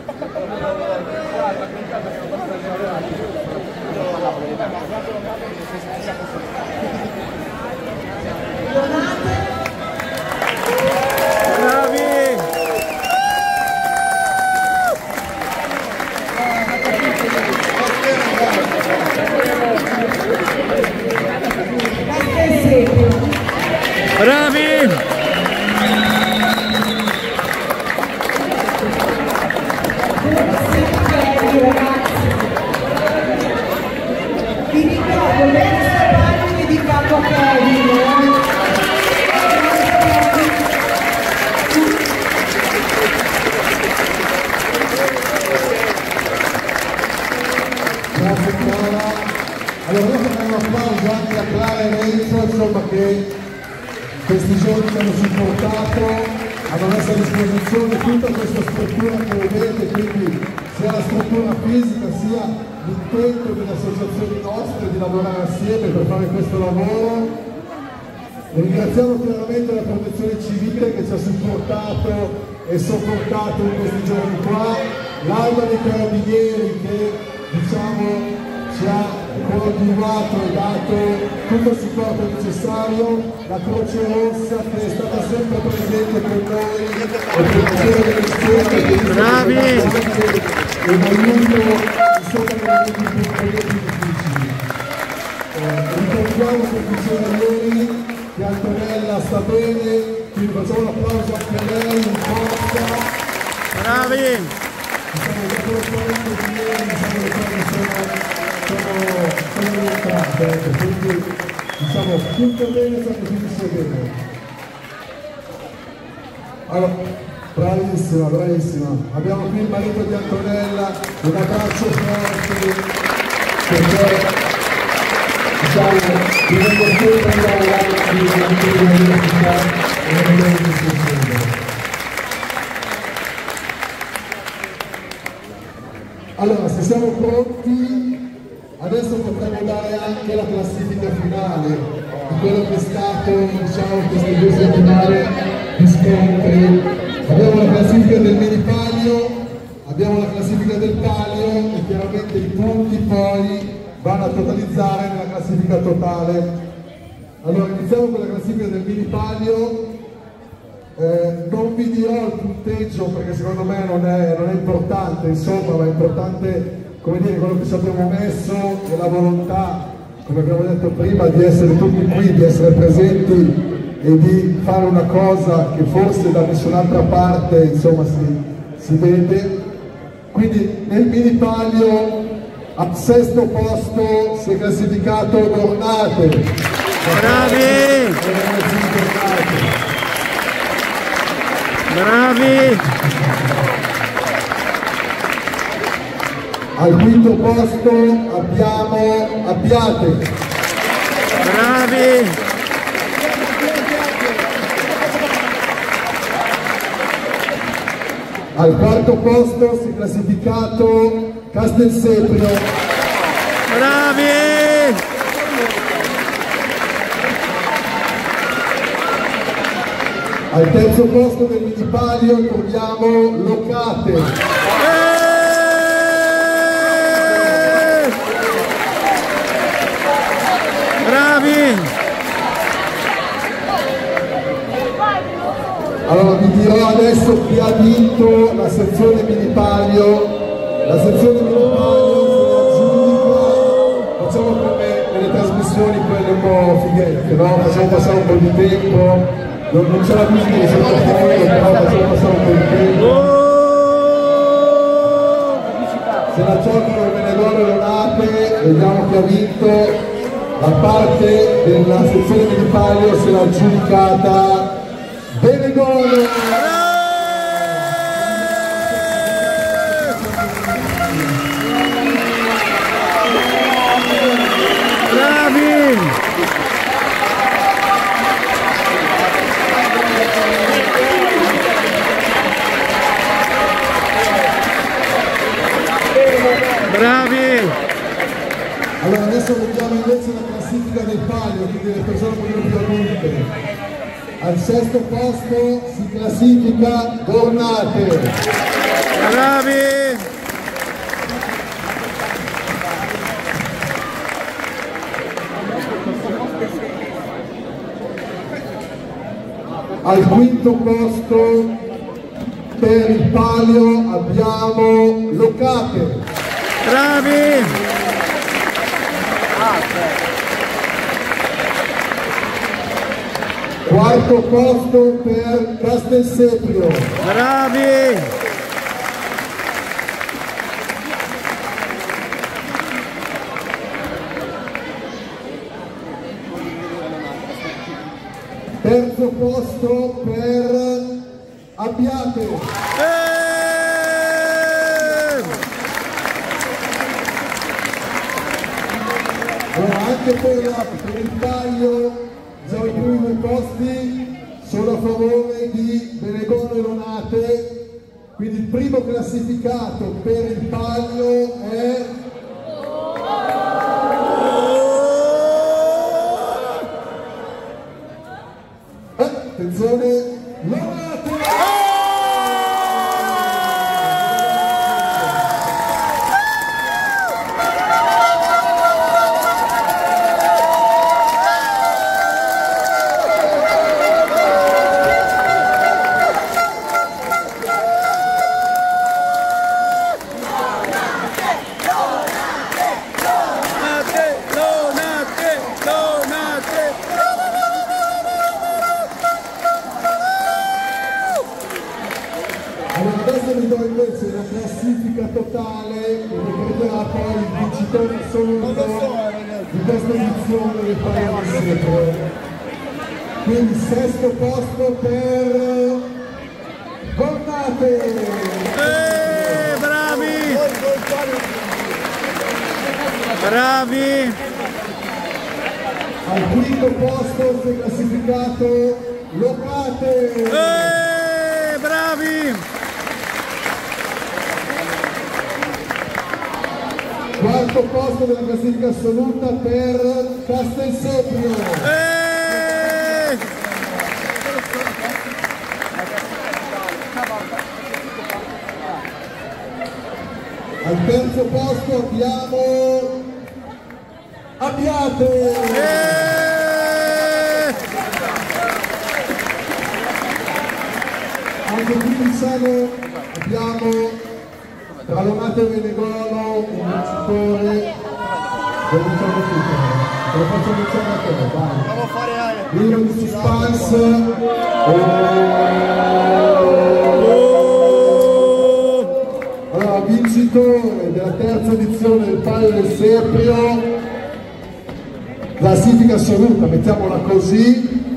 giorni ci hanno supportato, hanno messo a disposizione tutta questa struttura che vedete, quindi sia la struttura fisica sia l'intento delle associazioni nostre di lavorare assieme per fare questo lavoro. E ringraziamo chiaramente la protezione civile che ci ha supportato e sopportato in questi giorni qua, l'Arma dei Carabinieri che diciamo coadiuvato e dato tutto il supporto necessario, la Croce Rossa che è stata sempre presente con noi e che Bravi! un aiuto insomma nei momenti difficili. Eh, ricordiamo che diceva ieri che Antonella sta bene, quindi facciamo un applauso anche a lei, in forza. Bravi! Diciamo, dopo di ieri, diciamo, sono, sono, sono rientrate, quindi diciamo tutto bene, siamo finisce bene. Allora, bravissima, bravissima. Abbiamo qui il marito di Antonella, un abbraccio forte, perché diciamo, bisogna sempre andare avanti anche nella università e nelle discussioni. Allora, se siamo pronti, adesso potremmo dare anche la classifica finale di quello che è stato, diciamo, queste due settimane di scontri. Abbiamo la classifica del mini palio, abbiamo la classifica del palio e chiaramente i punti poi vanno a totalizzare nella classifica totale. Allora, iniziamo con la classifica del mini palio. Eh, non vi dirò il punteggio perché secondo me non è, non è importante, insomma, ma è importante come dire, quello che ci abbiamo messo e la volontà, come abbiamo detto prima, di essere tutti qui, di essere presenti e di fare una cosa che forse da nessun'altra parte insomma, si, si vede. Quindi nel mini palio al sesto posto si è classificato Gornate. Bravi! Bravi! Al quinto posto abbiamo Abbiate. Bravi! Al quarto posto si è classificato Castelseprio. Bravi! Al terzo posto del minipalio troviamo Locate. Adesso chi ha vinto la sezione minipalio. La sezione minipalio. Facciamo come nelle trasmissioni quelle un po' fighette, no? Facciamo passare un po' di tempo. Non, non c'è la musica di sottofondo, però facciamo passare un po' di tempo. Se la giocano il Benedoro e Lonate, vediamo chi ha vinto. La parte della sezione minipalio se l'ha aggiudicata Bravi! Allora adesso vediamo invece la classifica del palio, quindi le persone un più adulte. Al sesto posto si classifica Gornate. Bravi! Al quinto posto per il palio abbiamo Locate. Bravi! Quarto posto per Castelseprio. Bravi! Terzo posto per Abbiate. Allora, anche per, la, per il taglio, i primi due posti sono a favore di Benegono e Lonate, quindi il primo classificato per Sano abbiamo tra Lomate e Venegolo un vincitore. Lo tutto, te lo faccio iniziare a te, aria. Libro di suspense. Allora, vincitore della terza edizione del Palio del Seprio, classifica assoluta, mettiamola così.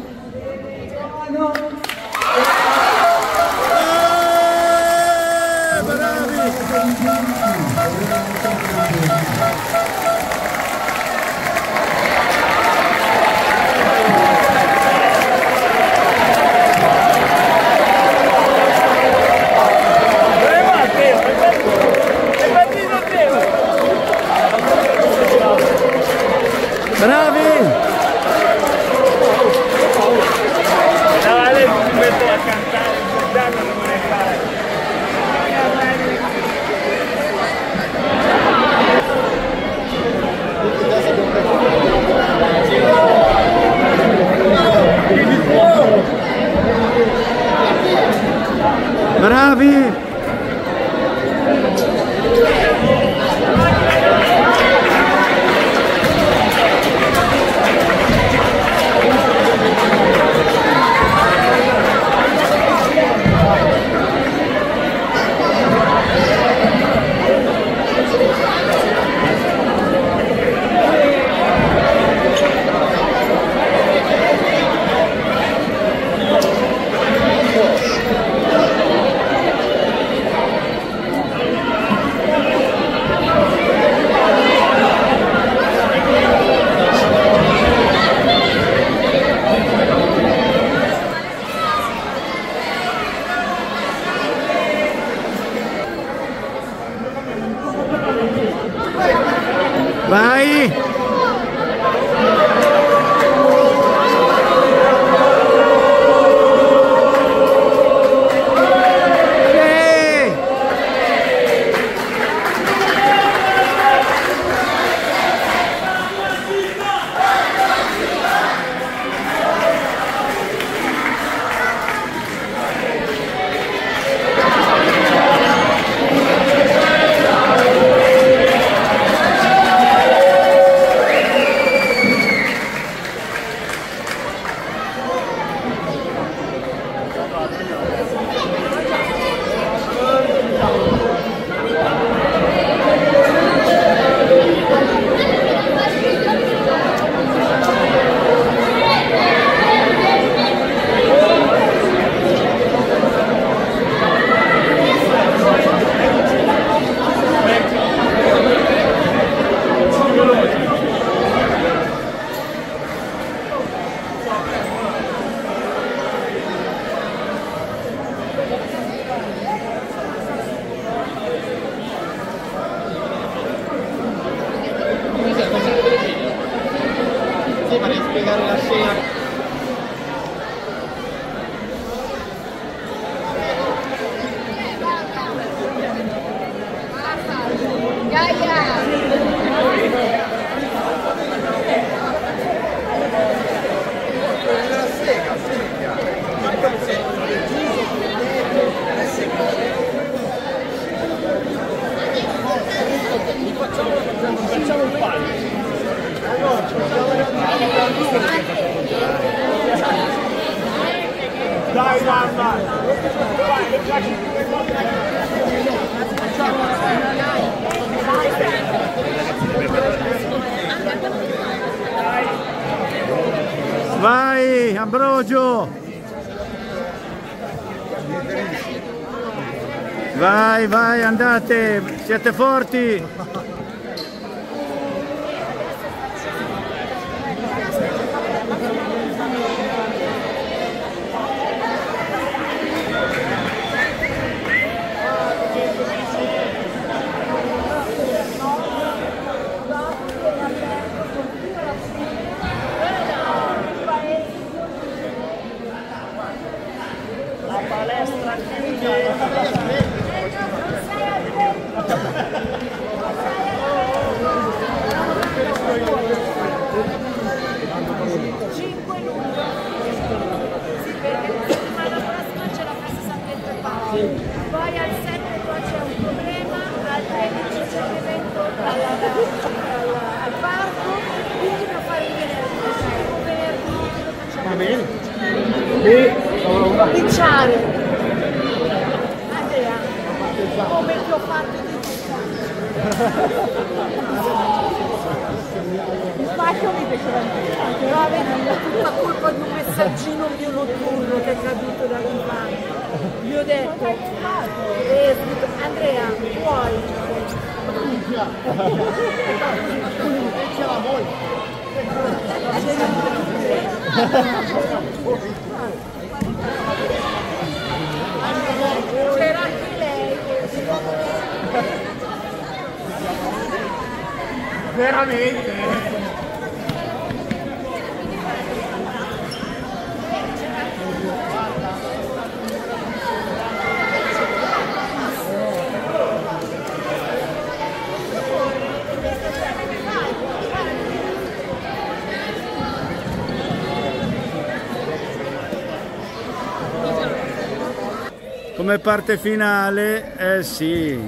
parte finale, eh sì.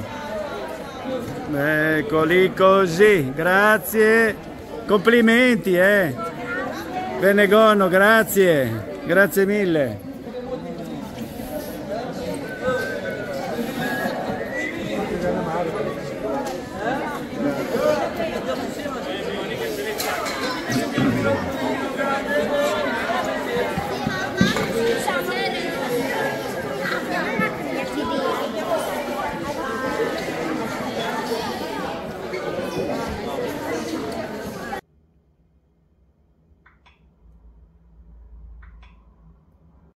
Eccoli così, grazie. Complimenti, eh. Venegono, grazie. Grazie mille.